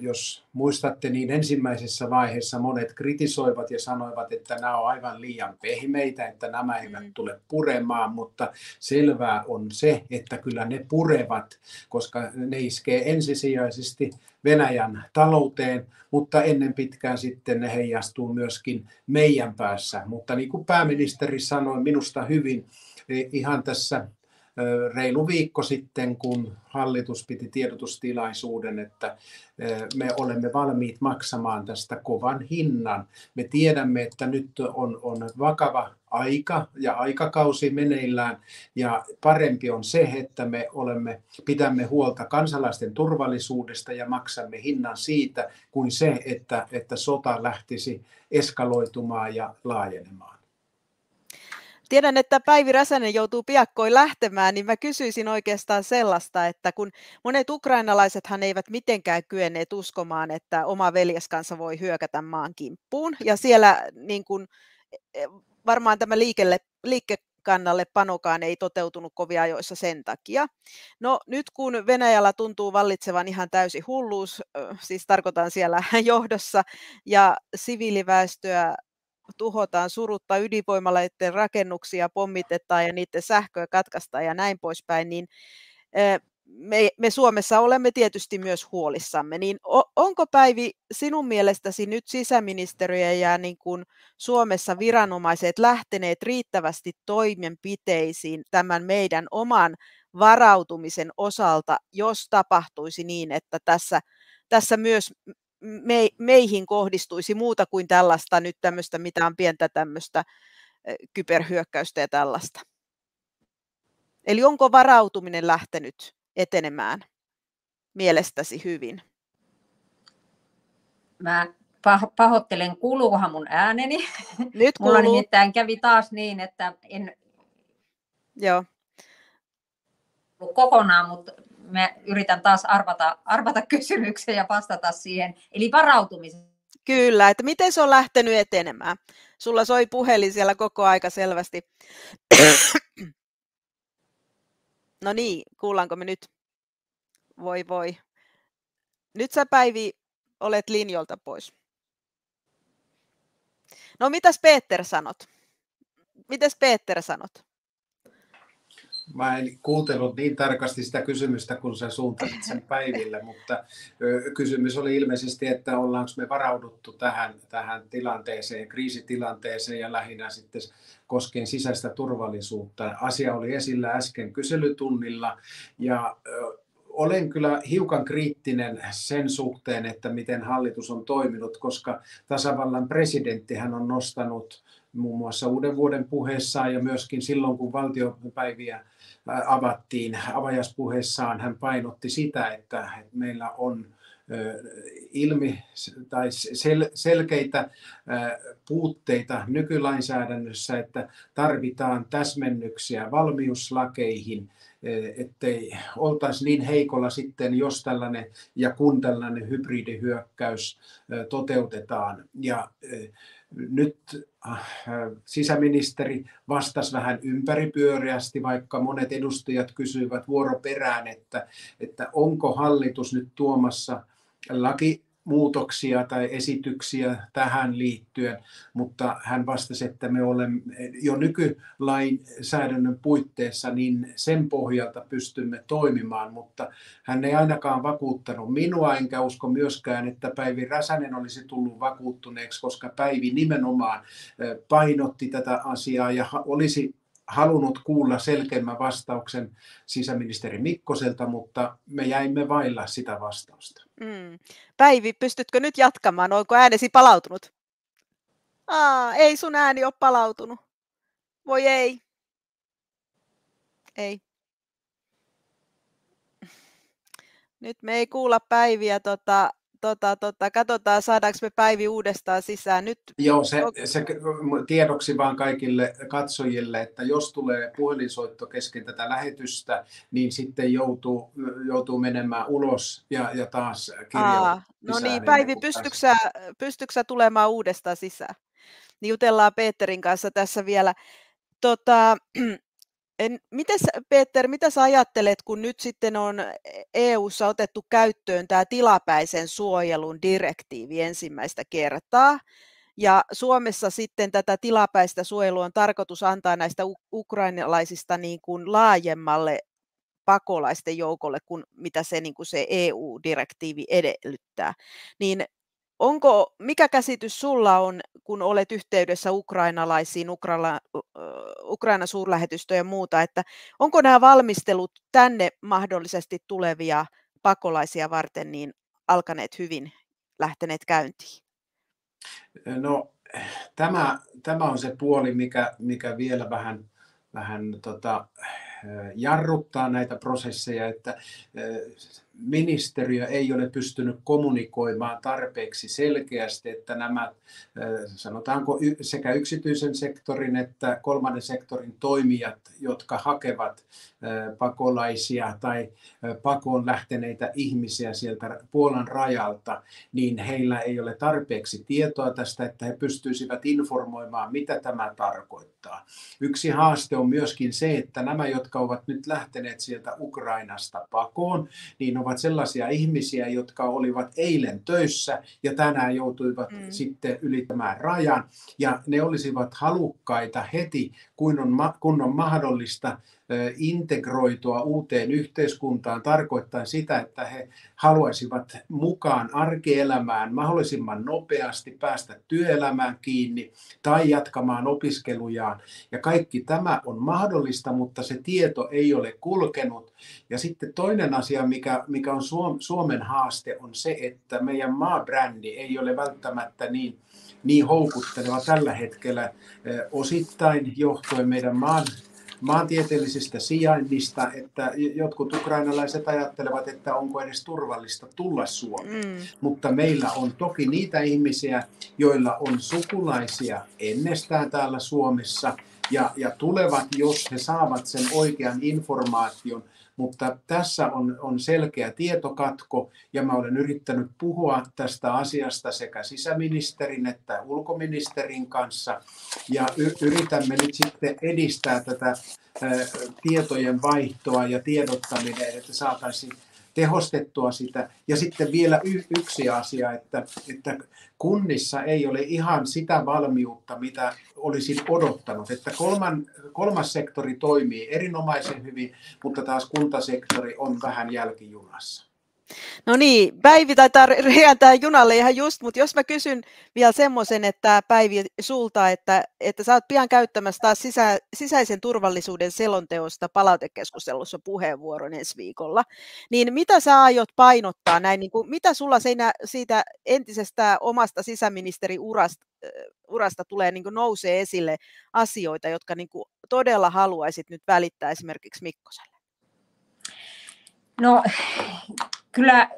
jos muistatte, niin ensimmäisessä vaiheessa monet kritisoivat ja sanoivat, että nämä on aivan liian pehmeitä, että nämä eivät mm. tule puremaan, mutta selvää on se, että kyllä ne purevat, koska ne iskee ensisijaisesti Venäjän talouteen, mutta ennen pitkään sitten ne heijastuu myöskin meidän päässä. Mutta niin kuin pääministeri sanoi minusta hyvin, e, ihan tässä reilu viikko sitten, kun hallitus piti tiedotustilaisuuden, että me olemme valmiit maksamaan tästä kovan hinnan. Me tiedämme, että nyt on, on vakava aika ja aikakausi meneillään ja parempi on se, että me olemme, pidämme huolta kansalaisten turvallisuudesta ja maksamme hinnan siitä, kuin se, että, että sota lähtisi eskaloitumaan ja laajenemaan. Tiedän, että Päivi Räsänen joutuu piakkoin lähtemään, niin mä kysyisin oikeastaan sellaista, että kun monet ukrainalaisethan eivät mitenkään kyenneet uskomaan, että oma veljeskansa voi hyökätä maan kimppuun, ja siellä niin kun, e, varmaan tämä liikelle, liikkekannalle panokaan ei toteutunut kovin ajoissa sen takia. No nyt kun Venäjällä tuntuu vallitsevan ihan täysi hulluus, siis tarkoitan siellä johdossa, ja siviiliväestöä tuhotaan surutta ydinvoimaloiden rakennuksia, pommitetaan ja niiden sähköä katkaistaan ja näin poispäin, niin me, me Suomessa olemme tietysti myös huolissamme, niin onko Päivi sinun mielestäsi nyt sisäministeriö ja niin kuin Suomessa viranomaiset lähteneet riittävästi toimenpiteisiin tämän meidän oman varautumisen osalta, jos tapahtuisi niin, että tässä, tässä myös me, meihin kohdistuisi muuta kuin tällaista nyt tämmöistä, mitä on pientä tämmöistä kyberhyökkäystä ja tällaista. Eli onko varautuminen lähtenyt etenemään mielestäsi hyvin? Mä pahoittelen, kuuluuhan mun ääneni? Nyt kuuluu. Mulla nimittäin kävi taas niin, että en Joo. kokonaan, mutta mä yritän taas arvata, arvata kysymyksen ja vastata siihen. Eli varautumisen. Kyllä, että miten se on lähtenyt etenemään? Sulla soi puhelin siellä koko aika selvästi. No niin, kuullaanko me nyt? Voi voi. Nyt sä Päivi olet linjolta pois. No mitäs Peter sanot? Mitäs Peter sanot? Mä en kuuntellut niin tarkasti sitä kysymystä, kun sä suuntasit sen päiville, mutta kysymys oli ilmeisesti, että ollaanko me varauduttu tähän, tähän tilanteeseen, kriisitilanteeseen ja lähinnä sitten koskien sisäistä turvallisuutta. Asia oli esillä äsken kyselytunnilla ja olen kyllä hiukan kriittinen sen suhteen, että miten hallitus on toiminut, koska tasavallan presidenttihän on nostanut muun muassa uuden vuoden puheessaan ja myöskin silloin, kun valtiopäiviä avattiin avajaspuheessaan, hän painotti sitä, että meillä on ilmi tai sel, selkeitä puutteita nykylainsäädännössä, että tarvitaan täsmennyksiä valmiuslakeihin, ettei oltaisi niin heikolla sitten, jos tällainen ja kun tällainen hybridihyökkäys toteutetaan. Ja nyt äh, sisäministeri vastasi vähän ympäripyöreästi, vaikka monet edustajat kysyivät vuoroperään, että, että onko hallitus nyt tuomassa laki, muutoksia tai esityksiä tähän liittyen, mutta hän vastasi, että me olemme jo nykylainsäädännön puitteissa, niin sen pohjalta pystymme toimimaan, mutta hän ei ainakaan vakuuttanut minua, enkä usko myöskään, että Päivi Räsänen olisi tullut vakuuttuneeksi, koska Päivi nimenomaan painotti tätä asiaa ja olisi halunnut kuulla selkeämmän vastauksen sisäministeri Mikkoselta, mutta me jäimme vailla sitä vastausta. Mm. Päivi, pystytkö nyt jatkamaan? Onko äänesi palautunut? Aa, ei sun ääni ole palautunut. Voi ei. Ei. Nyt me ei kuulla Päiviä. Tota, tota, tota, katsotaan saadaanko me Päivi uudestaan sisään. Nyt... Joo, se, se tiedoksi vaan kaikille katsojille, että jos tulee puhelinsoitto kesken tätä lähetystä, niin sitten joutuu, joutuu menemään ulos ja, ja taas kirjoittaa. No niin, Päivi, pystytkö pystytkö tulemaan uudestaan sisään? Niin jutellaan Peterin kanssa tässä vielä. Tota, en, mites, Peter, mitä sä ajattelet, kun nyt sitten on EU-ssa otettu käyttöön tämä tilapäisen suojelun direktiivi ensimmäistä kertaa, ja Suomessa sitten tätä tilapäistä suojelua on tarkoitus antaa näistä ukrainalaisista niin kuin laajemmalle pakolaisten joukolle kuin mitä se, niin kuin se EU-direktiivi edellyttää. Niin Onko, mikä käsitys sulla on, kun olet yhteydessä ukrainalaisiin, Ukraina, Ukraina suurlähetystöön ja muuta, että onko nämä valmistelut tänne mahdollisesti tulevia pakolaisia varten niin alkaneet hyvin, lähteneet käyntiin? No tämä, tämä on se puoli, mikä, mikä vielä vähän, vähän tota, jarruttaa näitä prosesseja, että ministeriö ei ole pystynyt kommunikoimaan tarpeeksi selkeästi, että nämä sanotaanko sekä yksityisen sektorin että kolmannen sektorin toimijat, jotka hakevat pakolaisia tai pakoon lähteneitä ihmisiä sieltä Puolan rajalta, niin heillä ei ole tarpeeksi tietoa tästä, että he pystyisivät informoimaan, mitä tämä tarkoittaa. Yksi haaste on myöskin se, että nämä, jotka ovat nyt lähteneet sieltä Ukrainasta pakoon, niin ovat sellaisia ihmisiä, jotka olivat eilen töissä ja tänään joutuivat mm. sitten ylittämään rajan. Ja ne olisivat halukkaita heti, kun on, kun on mahdollista integroitua uuteen yhteiskuntaan tarkoittaa sitä, että he haluaisivat mukaan arkielämään mahdollisimman nopeasti päästä työelämään kiinni tai jatkamaan opiskelujaan. Ja kaikki tämä on mahdollista, mutta se tieto ei ole kulkenut. Ja sitten toinen asia, mikä, mikä on Suomen haaste, on se, että meidän maabrändi ei ole välttämättä niin niin houkutteleva tällä hetkellä osittain johtuen meidän maan maantieteellisestä sijainnista, että jotkut ukrainalaiset ajattelevat, että onko edes turvallista tulla Suomeen. Mm. Mutta meillä on toki niitä ihmisiä, joilla on sukulaisia ennestään täällä Suomessa ja, ja tulevat, jos he saavat sen oikean informaation mutta tässä on, on selkeä tietokatko ja mä olen yrittänyt puhua tästä asiasta sekä sisäministerin että ulkoministerin kanssa. Ja y- yritämme nyt sitten edistää tätä ä, tietojen vaihtoa ja tiedottaminen, että saataisiin tehostettua sitä. Ja sitten vielä y- yksi asia, että, että kunnissa ei ole ihan sitä valmiutta, mitä olisin odottanut. Että kolman, kolmas sektori toimii erinomaisen hyvin, mutta taas kuntasektori on vähän jälkijunassa. No niin, Päivi taitaa rientää junalle ihan just, mutta jos mä kysyn vielä semmoisen, että Päivi sulta, että, että sä oot pian käyttämässä taas sisä, sisäisen turvallisuuden selonteosta palautekeskustelussa puheenvuoron ensi viikolla, niin mitä sä aiot painottaa näin, niin kuin, mitä sulla siinä, siitä entisestä omasta sisäministeriurasta urasta tulee niin nousee esille asioita, jotka niin kuin todella haluaisit nyt välittää esimerkiksi Mikkoselle? No Kyllä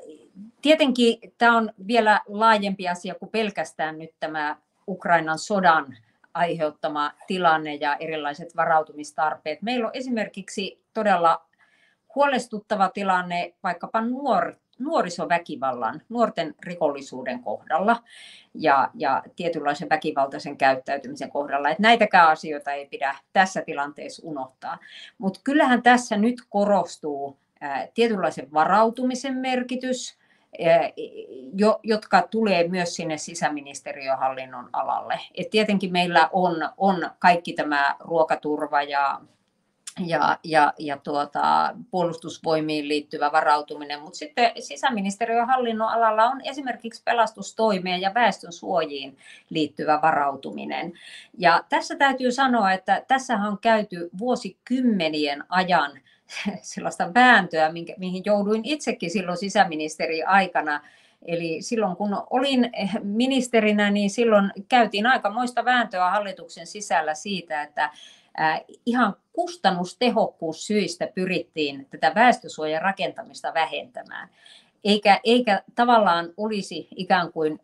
tietenkin tämä on vielä laajempi asia kuin pelkästään nyt tämä Ukrainan sodan aiheuttama tilanne ja erilaiset varautumistarpeet. Meillä on esimerkiksi todella huolestuttava tilanne vaikkapa nuor, nuorisoväkivallan, nuorten rikollisuuden kohdalla ja, ja tietynlaisen väkivaltaisen käyttäytymisen kohdalla. Että näitäkään asioita ei pidä tässä tilanteessa unohtaa. Mutta kyllähän tässä nyt korostuu tietynlaisen varautumisen merkitys, jotka tulee myös sinne sisäministeriöhallinnon alalle. Et tietenkin meillä on, on kaikki tämä ruokaturva ja, ja, ja, ja tuota, puolustusvoimiin liittyvä varautuminen, mutta sitten sisäministeriön hallinnon alalla on esimerkiksi pelastustoimeen ja väestönsuojiin liittyvä varautuminen. Ja tässä täytyy sanoa, että tässä on käyty vuosikymmenien ajan sellaista vääntöä, minkä, mihin jouduin itsekin silloin sisäministeri aikana. Eli silloin kun olin ministerinä, niin silloin käytiin aikamoista vääntöä hallituksen sisällä siitä, että ihan kustannustehokkuussyistä pyrittiin tätä väestösuojan rakentamista vähentämään. Eikä, eikä tavallaan olisi ikään kuin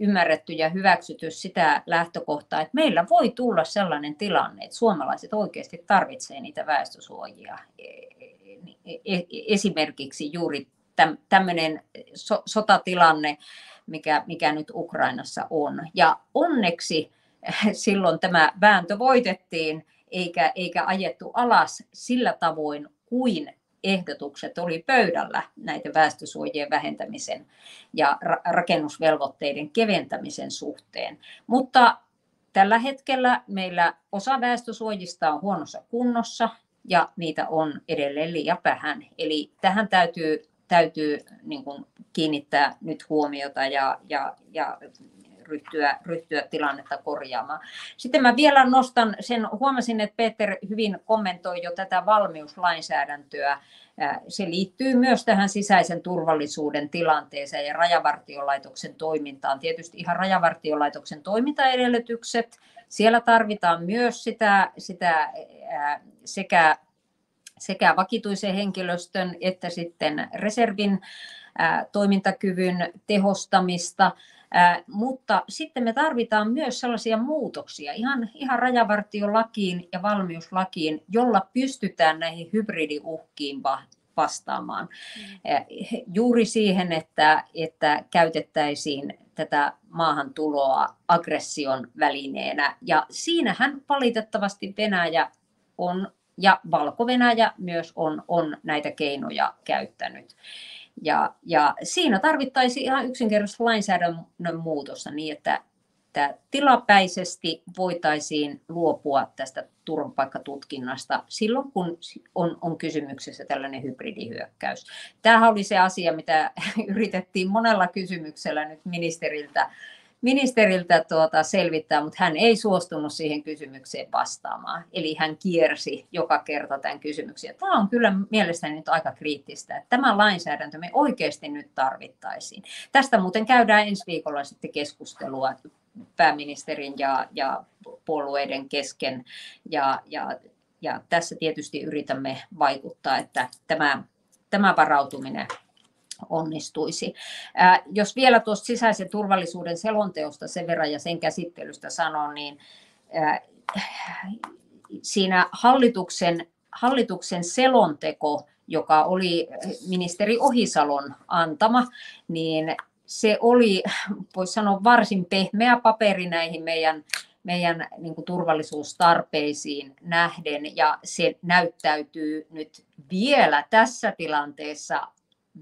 ymmärretty ja hyväksytty sitä lähtökohtaa, että meillä voi tulla sellainen tilanne, että suomalaiset oikeasti tarvitsevat niitä väestösuojia. E, e, e, esimerkiksi juuri tämmöinen sotatilanne, mikä, mikä nyt Ukrainassa on. Ja onneksi silloin tämä vääntö voitettiin, eikä, eikä ajettu alas sillä tavoin kuin ehdotukset oli pöydällä näiden väestösuojien vähentämisen ja rakennusvelvoitteiden keventämisen suhteen. Mutta tällä hetkellä meillä osa väestösuojista on huonossa kunnossa ja niitä on edelleen liian vähän. Eli tähän täytyy, täytyy niin kuin kiinnittää nyt huomiota ja, ja, ja ryhtyä, ryhtyä tilannetta korjaamaan. Sitten mä vielä nostan sen, huomasin, että Peter hyvin kommentoi jo tätä valmiuslainsäädäntöä. Se liittyy myös tähän sisäisen turvallisuuden tilanteeseen ja rajavartiolaitoksen toimintaan. Tietysti ihan rajavartiolaitoksen toimintaedellytykset. Siellä tarvitaan myös sitä, sitä sekä, sekä vakituisen henkilöstön että sitten reservin toimintakyvyn tehostamista. Mutta sitten me tarvitaan myös sellaisia muutoksia ihan, ihan rajavartiolakiin ja valmiuslakiin, jolla pystytään näihin hybridiuhkiin vastaamaan. Juuri siihen, että, että käytettäisiin tätä maahantuloa aggression välineenä. Ja siinähän valitettavasti Venäjä on Ja valko myös on, on näitä keinoja käyttänyt. Ja, ja siinä tarvittaisiin ihan yksinkertaisesti lainsäädännön muutosta niin, että, että tilapäisesti voitaisiin luopua tästä turvapaikkatutkinnasta silloin, kun on, on kysymyksessä tällainen hybridihyökkäys. Tämähän oli se asia, mitä yritettiin monella kysymyksellä nyt ministeriltä ministeriltä tuota selvittää, mutta hän ei suostunut siihen kysymykseen vastaamaan. Eli hän kiersi joka kerta tämän kysymyksen. Tämä on kyllä mielestäni nyt aika kriittistä, että tämä lainsäädäntö me oikeasti nyt tarvittaisiin. Tästä muuten käydään ensi viikolla sitten keskustelua pääministerin ja, ja puolueiden kesken. Ja, ja, ja tässä tietysti yritämme vaikuttaa, että tämä, tämä varautuminen onnistuisi. Jos vielä tuosta sisäisen turvallisuuden selonteosta sen verran ja sen käsittelystä sanon, niin siinä hallituksen, hallituksen selonteko, joka oli ministeri Ohisalon antama, niin se oli, voisi sanoa, varsin pehmeä paperi näihin meidän, meidän niin kuin turvallisuustarpeisiin nähden, ja se näyttäytyy nyt vielä tässä tilanteessa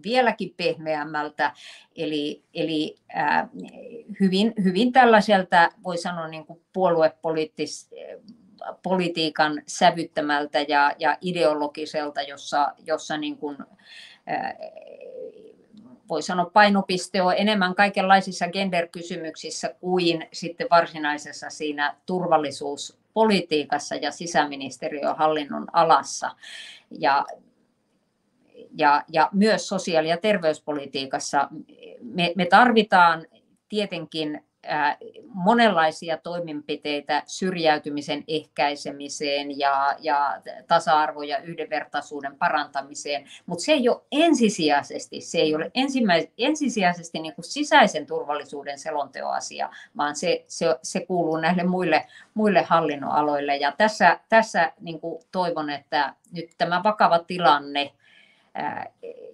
vieläkin pehmeämmältä, eli, eli äh, hyvin, hyvin tällaiselta, voi sanoa niin kuin puoluepoliittis, politiikan sävyttämältä ja, ja ideologiselta, jossa, jossa niin kuin, äh, voi sanoa painopiste on enemmän kaikenlaisissa gender-kysymyksissä kuin sitten varsinaisessa siinä turvallisuuspolitiikassa ja sisäministeriön hallinnon alassa. Ja ja, ja myös sosiaali- ja terveyspolitiikassa me, me tarvitaan tietenkin monenlaisia toimenpiteitä syrjäytymisen ehkäisemiseen ja, ja tasa-arvo- ja yhdenvertaisuuden parantamiseen, mutta se ei ole ensisijaisesti, se ei ole ensisijaisesti niin kuin sisäisen turvallisuuden selonteoasia, vaan se, se, se kuuluu näille muille, muille hallinnonaloille. Ja tässä, tässä niin kuin toivon, että nyt tämä vakava tilanne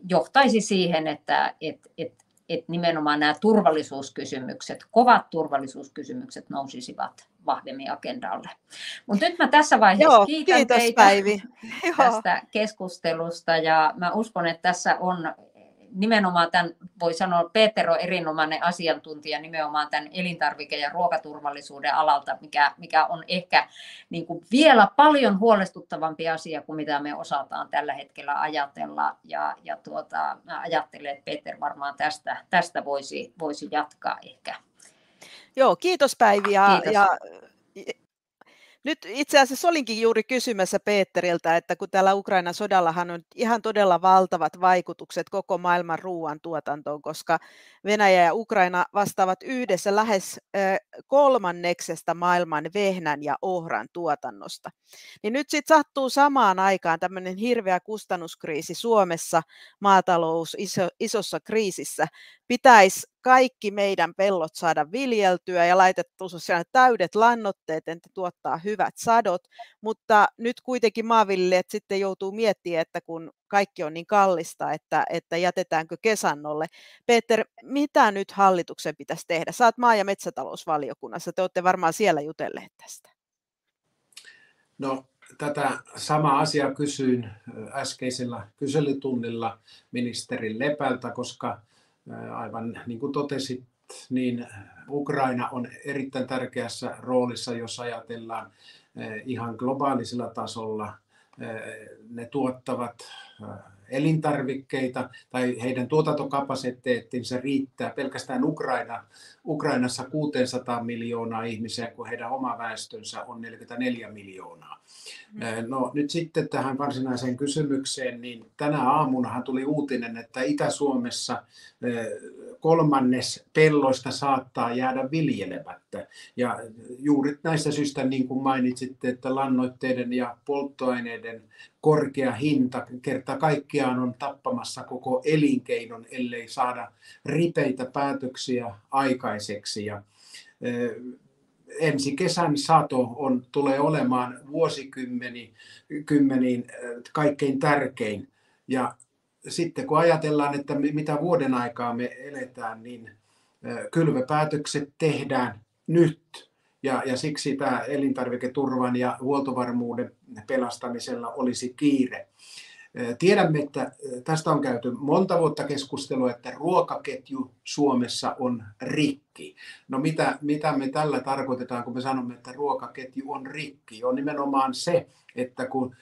johtaisi siihen, että et, et, et nimenomaan nämä turvallisuuskysymykset, kovat turvallisuuskysymykset nousisivat vahvemmin agendalle. Mutta nyt mä tässä vaiheessa Joo, kiitän teitä Päivi. tästä keskustelusta ja mä uskon, että tässä on nimenomaan tämän, voi sanoa, Peter on erinomainen asiantuntija nimenomaan tämän elintarvike- ja ruokaturvallisuuden alalta, mikä, mikä on ehkä niin kuin vielä paljon huolestuttavampi asia kuin mitä me osataan tällä hetkellä ajatella. Ja, ja tuota, mä ajattelen, että Peter varmaan tästä, tästä voisi, voisi jatkaa ehkä. Joo, kiitos Päivi. Ja, kiitos. ja nyt itse asiassa olinkin juuri kysymässä Peteriltä, että kun täällä Ukrainan sodallahan on ihan todella valtavat vaikutukset koko maailman ruoantuotantoon, koska Venäjä ja Ukraina vastaavat yhdessä lähes kolmanneksesta maailman vehnän ja ohran tuotannosta. Niin nyt sitten sattuu samaan aikaan tämmöinen hirveä kustannuskriisi Suomessa, maatalous iso, isossa kriisissä. Pitäisi kaikki meidän pellot saada viljeltyä ja laitettu täydet lannoitteet, että tuottaa hyvät sadot, mutta nyt kuitenkin maanviljelijät sitten joutuu miettimään, että kun kaikki on niin kallista, että, että jätetäänkö kesannolle. Peter, mitä nyt hallituksen pitäisi tehdä? Saat maa- ja metsätalousvaliokunnassa, te olette varmaan siellä jutelleet tästä. No tätä samaa asiaa kysyin äskeisellä kyselytunnilla ministeri Lepältä, koska aivan niin kuin totesit, niin Ukraina on erittäin tärkeässä roolissa, jos ajatellaan ihan globaalisella tasolla. Ne tuottavat 哎 elintarvikkeita tai heidän tuotantokapasiteettinsa riittää pelkästään Ukraina, Ukrainassa 600 miljoonaa ihmisiä, kun heidän oma väestönsä on 44 miljoonaa. Mm. No nyt sitten tähän varsinaiseen kysymykseen, niin tänä aamunahan tuli uutinen, että Itä-Suomessa kolmannes pelloista saattaa jäädä viljelemättä. Ja juuri näistä syistä, niin kuin mainitsitte, että lannoitteiden ja polttoaineiden korkea hinta kerta kaikkiaan on tappamassa koko elinkeinon, ellei saada ripeitä päätöksiä aikaiseksi. Ja, ensi kesän sato on, tulee olemaan vuosikymmeniin kaikkein tärkein. Ja sitten kun ajatellaan, että mitä vuoden aikaa me eletään, niin kylvöpäätökset tehdään nyt ja, ja siksi tämä elintarviketurvan ja huoltovarmuuden pelastamisella olisi kiire. Tiedämme, että tästä on käyty monta vuotta keskustelua, että ruokaketju Suomessa on rikki. No mitä, mitä me tällä tarkoitetaan, kun me sanomme, että ruokaketju on rikki? On nimenomaan se, että kun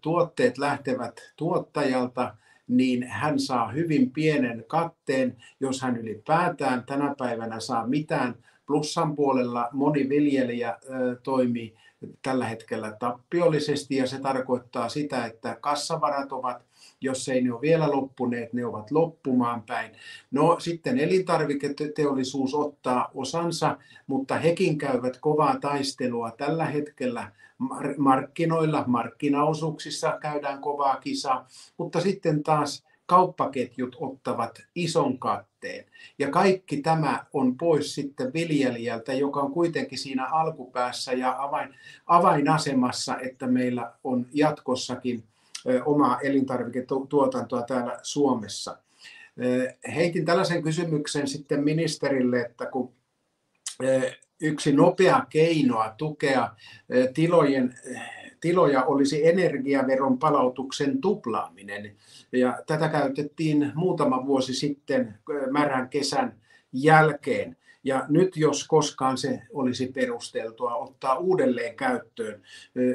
tuotteet lähtevät tuottajalta, niin hän saa hyvin pienen katteen, jos hän ylipäätään tänä päivänä saa mitään. Plussan puolella moni viljelijä toimii tällä hetkellä tappiollisesti ja se tarkoittaa sitä, että kassavarat ovat, jos ei ne ole vielä loppuneet, ne ovat loppumaan päin. No sitten elintarviketeollisuus ottaa osansa, mutta hekin käyvät kovaa taistelua tällä hetkellä markkinoilla, markkinaosuuksissa käydään kovaa kisaa, mutta sitten taas kauppaketjut ottavat ison katteen. Ja kaikki tämä on pois sitten viljelijältä, joka on kuitenkin siinä alkupäässä ja avain, avainasemassa, että meillä on jatkossakin omaa elintarviketuotantoa täällä Suomessa. Heitin tällaisen kysymyksen sitten ministerille, että kun yksi nopea keinoa tukea tilojen tiloja olisi energiaveron palautuksen tuplaaminen. Ja tätä käytettiin muutama vuosi sitten märän kesän jälkeen. Ja nyt jos koskaan se olisi perusteltua ottaa uudelleen käyttöön.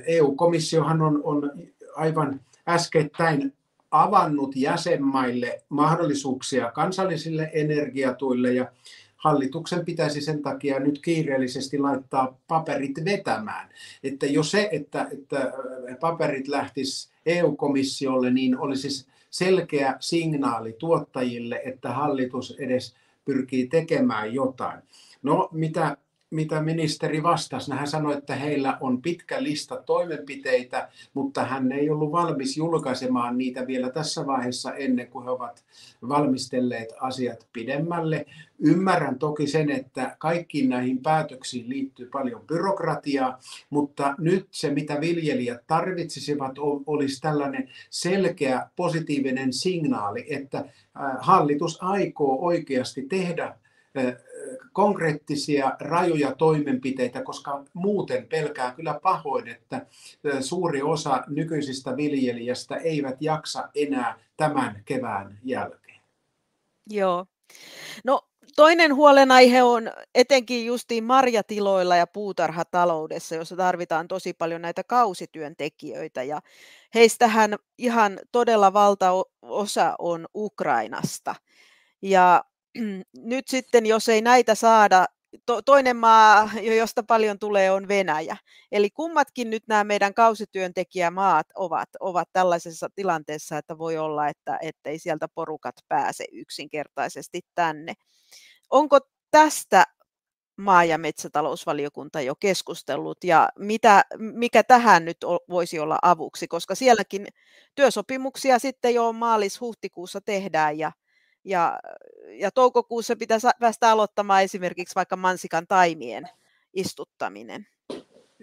EU-komissiohan on, on aivan äskettäin avannut jäsenmaille mahdollisuuksia kansallisille energiatuille ja hallituksen pitäisi sen takia nyt kiireellisesti laittaa paperit vetämään. Että jo se, että, että paperit lähtis EU-komissiolle, niin olisi selkeä signaali tuottajille, että hallitus edes pyrkii tekemään jotain. No, mitä mitä ministeri vastasi. Hän sanoi, että heillä on pitkä lista toimenpiteitä, mutta hän ei ollut valmis julkaisemaan niitä vielä tässä vaiheessa ennen kuin he ovat valmistelleet asiat pidemmälle. Ymmärrän toki sen, että kaikkiin näihin päätöksiin liittyy paljon byrokratiaa, mutta nyt se, mitä viljelijät tarvitsisivat, olisi tällainen selkeä positiivinen signaali, että hallitus aikoo oikeasti tehdä konkreettisia rajoja toimenpiteitä, koska muuten pelkää kyllä pahoin, että suuri osa nykyisistä viljelijästä eivät jaksa enää tämän kevään jälkeen. Joo. No toinen huolenaihe on etenkin justiin marjatiloilla ja puutarhataloudessa, jossa tarvitaan tosi paljon näitä kausityöntekijöitä ja heistähän ihan todella valtaosa on Ukrainasta. Ja nyt sitten, jos ei näitä saada, to, toinen maa, josta paljon tulee, on Venäjä. Eli kummatkin nyt nämä meidän kausityöntekijämaat ovat, ovat tällaisessa tilanteessa, että voi olla, että ei sieltä porukat pääse yksinkertaisesti tänne. Onko tästä maa- ja metsätalousvaliokunta jo keskustellut ja mitä, mikä tähän nyt voisi olla avuksi, koska sielläkin työsopimuksia sitten jo maalis-huhtikuussa tehdään ja, ja, ja toukokuussa pitäisi päästä aloittamaan esimerkiksi vaikka mansikan taimien istuttaminen.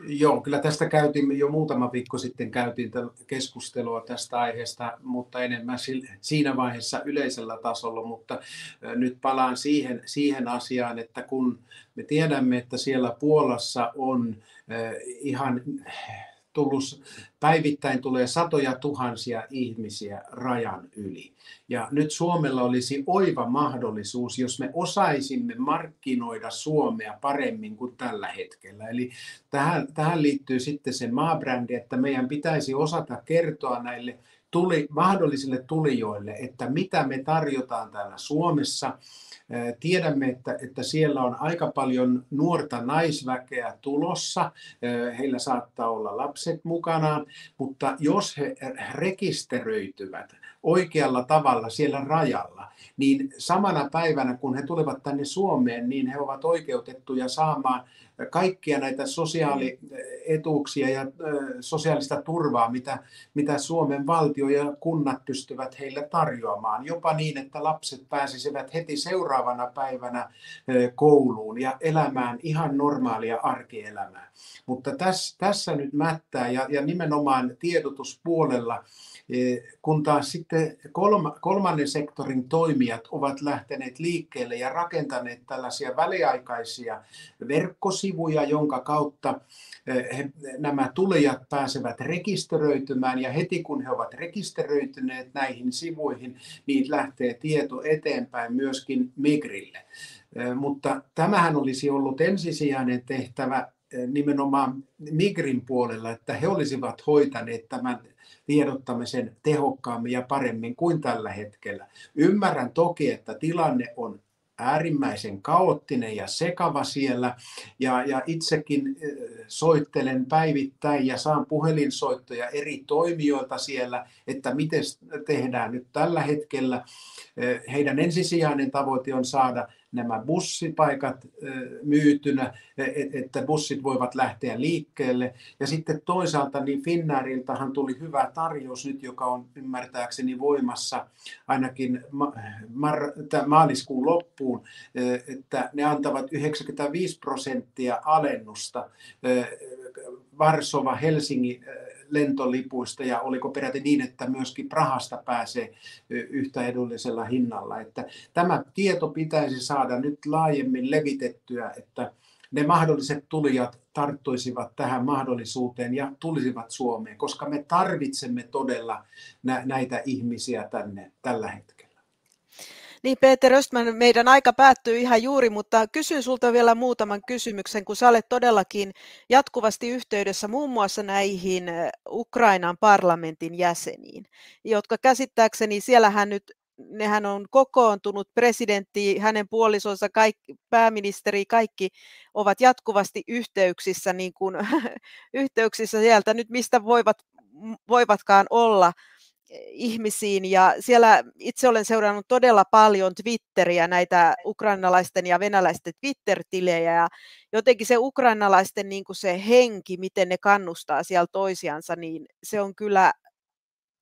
Joo, kyllä tästä käytiin jo muutama viikko sitten käytiin keskustelua tästä aiheesta, mutta enemmän siinä vaiheessa yleisellä tasolla, mutta nyt palaan siihen, siihen asiaan, että kun me tiedämme, että siellä Puolassa on ihan tullut, päivittäin tulee satoja tuhansia ihmisiä rajan yli. Ja nyt Suomella olisi oiva mahdollisuus, jos me osaisimme markkinoida Suomea paremmin kuin tällä hetkellä. Eli tähän, tähän liittyy sitten se maabrändi, että meidän pitäisi osata kertoa näille tuli, mahdollisille tulijoille, että mitä me tarjotaan täällä Suomessa, Tiedämme, että, että siellä on aika paljon nuorta naisväkeä tulossa. Heillä saattaa olla lapset mukanaan, mutta jos he rekisteröityvät oikealla tavalla siellä rajalla, niin samana päivänä kun he tulevat tänne Suomeen, niin he ovat oikeutettuja saamaan kaikkia näitä sosiaalietuuksia ja sosiaalista turvaa, mitä, mitä Suomen valtio ja kunnat pystyvät heille tarjoamaan. Jopa niin, että lapset pääsisivät heti seuraavana päivänä kouluun ja elämään ihan normaalia arkielämää. Mutta tässä, tässä nyt mättää ja, ja nimenomaan tiedotuspuolella kun taas sitten kolmannen sektorin toimijat ovat lähteneet liikkeelle ja rakentaneet tällaisia väliaikaisia verkkosivuja, jonka kautta he, nämä tulijat pääsevät rekisteröitymään ja heti kun he ovat rekisteröityneet näihin sivuihin, niin lähtee tieto eteenpäin myöskin Migrille. Mutta tämähän olisi ollut ensisijainen tehtävä nimenomaan Migrin puolella, että he olisivat hoitaneet tämän tiedottamisen tehokkaammin ja paremmin kuin tällä hetkellä. Ymmärrän toki, että tilanne on äärimmäisen kaoottinen ja sekava siellä. Ja, ja itsekin soittelen päivittäin ja saan puhelinsoittoja eri toimijoilta siellä, että miten tehdään nyt tällä hetkellä. Heidän ensisijainen tavoite on saada nämä bussipaikat myytynä, e, että bussit voivat lähteä liikkeelle. Ja sitten toisaalta niin Finnairiltahan tuli hyvä tarjous nyt, joka on ymmärtääkseni voimassa ainakin maaliskuun loppuun, että ne antavat 95 prosenttia alennusta Varsova, Helsingin lentolipuista ja oliko peräti niin, että myöskin Prahasta pääsee yhtä edullisella hinnalla. Että tämä tieto pitäisi saada nyt laajemmin levitettyä, että ne mahdolliset tulijat tarttuisivat tähän mahdollisuuteen ja tulisivat Suomeen, koska me tarvitsemme todella näitä ihmisiä tänne tällä hetkellä. Niin Peter Östman, meidän aika päättyy ihan juuri, mutta kysyn sulta vielä muutaman kysymyksen, kun sä olet todellakin jatkuvasti yhteydessä muun muassa näihin Ukrainan parlamentin jäseniin, jotka käsittääkseni siellähän nyt nehän on kokoontunut, presidentti, hänen puolisonsa, kaikki, pääministeri, kaikki ovat jatkuvasti yhteyksissä, niin kuin, yhteyksissä sieltä. Nyt, mistä voivat, voivatkaan olla ihmisiin. Ja siellä itse olen seurannut todella paljon Twitteriä, näitä ukrainalaisten ja venäläisten Twitter-tilejä. Ja jotenkin se ukrainalaisten niin kuin se henki, miten ne kannustaa siellä toisiansa, niin se on kyllä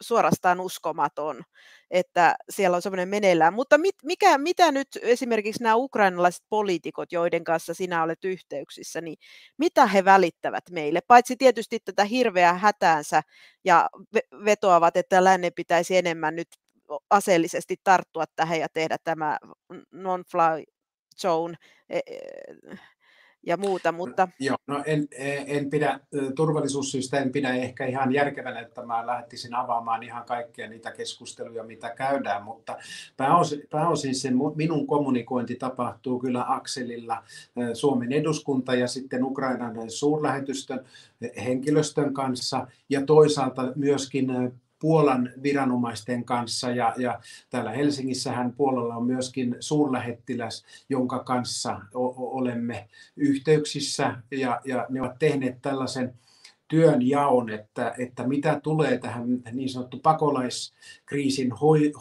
suorastaan uskomaton, että siellä on semmoinen meneillään. Mutta mit, mikä, mitä nyt esimerkiksi nämä ukrainalaiset poliitikot, joiden kanssa sinä olet yhteyksissä, niin mitä he välittävät meille? Paitsi tietysti tätä hirveää hätäänsä ja vetoavat, että lännen pitäisi enemmän nyt aseellisesti tarttua tähän ja tehdä tämä non-fly zone e, e, ja muuta, mutta... Joo, no en, en pidä, turvallisuussyistä en pidä ehkä ihan järkevänä, että mä lähtisin avaamaan ihan kaikkia niitä keskusteluja, mitä käydään, mutta pääosin, pääosin se minun kommunikointi tapahtuu kyllä akselilla Suomen eduskunta ja sitten Ukrainan suurlähetystön henkilöstön kanssa ja toisaalta myöskin Puolan viranomaisten kanssa ja, ja täällä Helsingissähän Puolalla on myöskin suurlähettiläs, jonka kanssa olemme yhteyksissä ja, ja ne ovat tehneet tällaisen työnjaon, että, että mitä tulee tähän niin sanottu pakolaiskriisin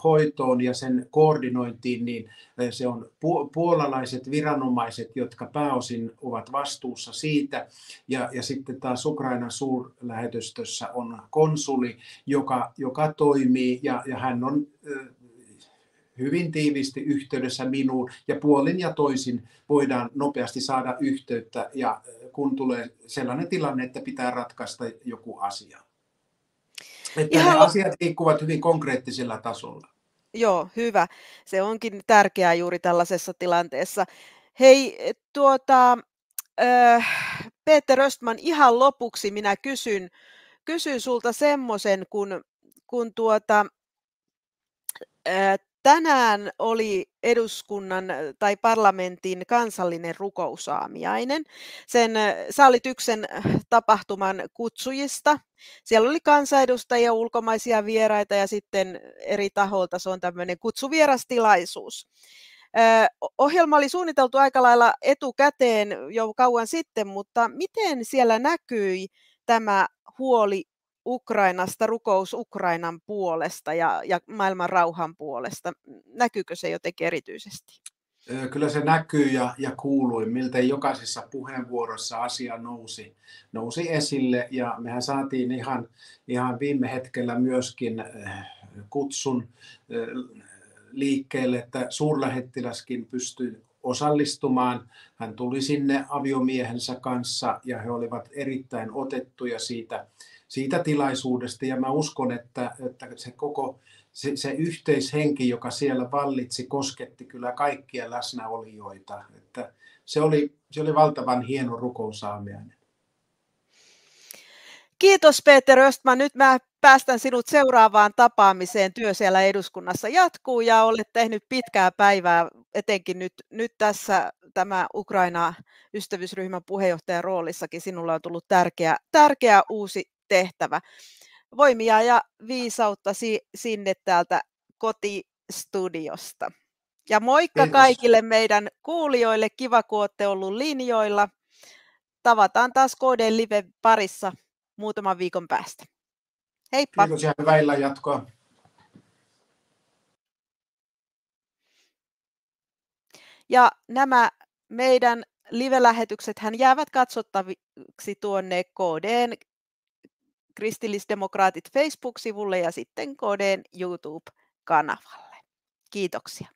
hoitoon ja sen koordinointiin, niin se on puolalaiset viranomaiset, jotka pääosin ovat vastuussa siitä. Ja, ja sitten taas Ukraina suurlähetystössä on konsuli, joka, joka toimii ja, ja hän on hyvin tiivisti yhteydessä minuun ja puolin ja toisin voidaan nopeasti saada yhteyttä ja kun tulee sellainen tilanne, että pitää ratkaista joku asia. Että Ihan... ne asiat liikkuvat hyvin konkreettisella tasolla. Joo, hyvä. Se onkin tärkeää juuri tällaisessa tilanteessa. Hei, tuota, äh, Peter Östman, ihan lopuksi minä kysyn, kysyn sulta semmoisen, kun, kun tuota, äh, Tänään oli eduskunnan tai parlamentin kansallinen rukousaamiainen. Sen, sä olit yksen tapahtuman kutsujista. Siellä oli kansanedustajia, ulkomaisia vieraita ja sitten eri taholta se on tämmöinen kutsuvierastilaisuus. Ohjelma oli suunniteltu aika lailla etukäteen jo kauan sitten, mutta miten siellä näkyi tämä huoli Ukrainasta, rukous Ukrainan puolesta ja, ja maailman rauhan puolesta. Näkyykö se jotenkin erityisesti? Kyllä se näkyy ja, ja kuului, miltä jokaisessa puheenvuorossa asia nousi, nousi esille ja mehän saatiin ihan, ihan viime hetkellä myöskin kutsun liikkeelle, että suurlähettiläskin pystyi osallistumaan. Hän tuli sinne aviomiehensä kanssa ja he olivat erittäin otettuja siitä, siitä tilaisuudesta ja mä uskon, että, että se koko se, se yhteishenki, joka siellä vallitsi, kosketti kyllä kaikkia läsnäolijoita. Että se oli, se oli valtavan hieno rukousaamiainen. Kiitos Peter Östman. Nyt mä päästän sinut seuraavaan tapaamiseen. Työ siellä eduskunnassa jatkuu ja olet tehnyt pitkää päivää, etenkin nyt, nyt tässä tämä Ukraina-ystävyysryhmän puheenjohtajan roolissakin. Sinulla on tullut tärkeä, tärkeä uusi tehtävä. Voimia ja viisautta sinne täältä kotistudiosta. Ja moikka Kiitos. kaikille meidän kuulijoille. Kiva, kun olette ollut linjoilla. Tavataan taas KD Live parissa muutaman viikon päästä. Heippa! Kiitos ja hyvää jatkoa. Ja nämä meidän live-lähetykset hän jäävät katsottaviksi tuonne KDn kristillisdemokraatit Facebook-sivulle ja sitten KDn YouTube-kanavalle. Kiitoksia.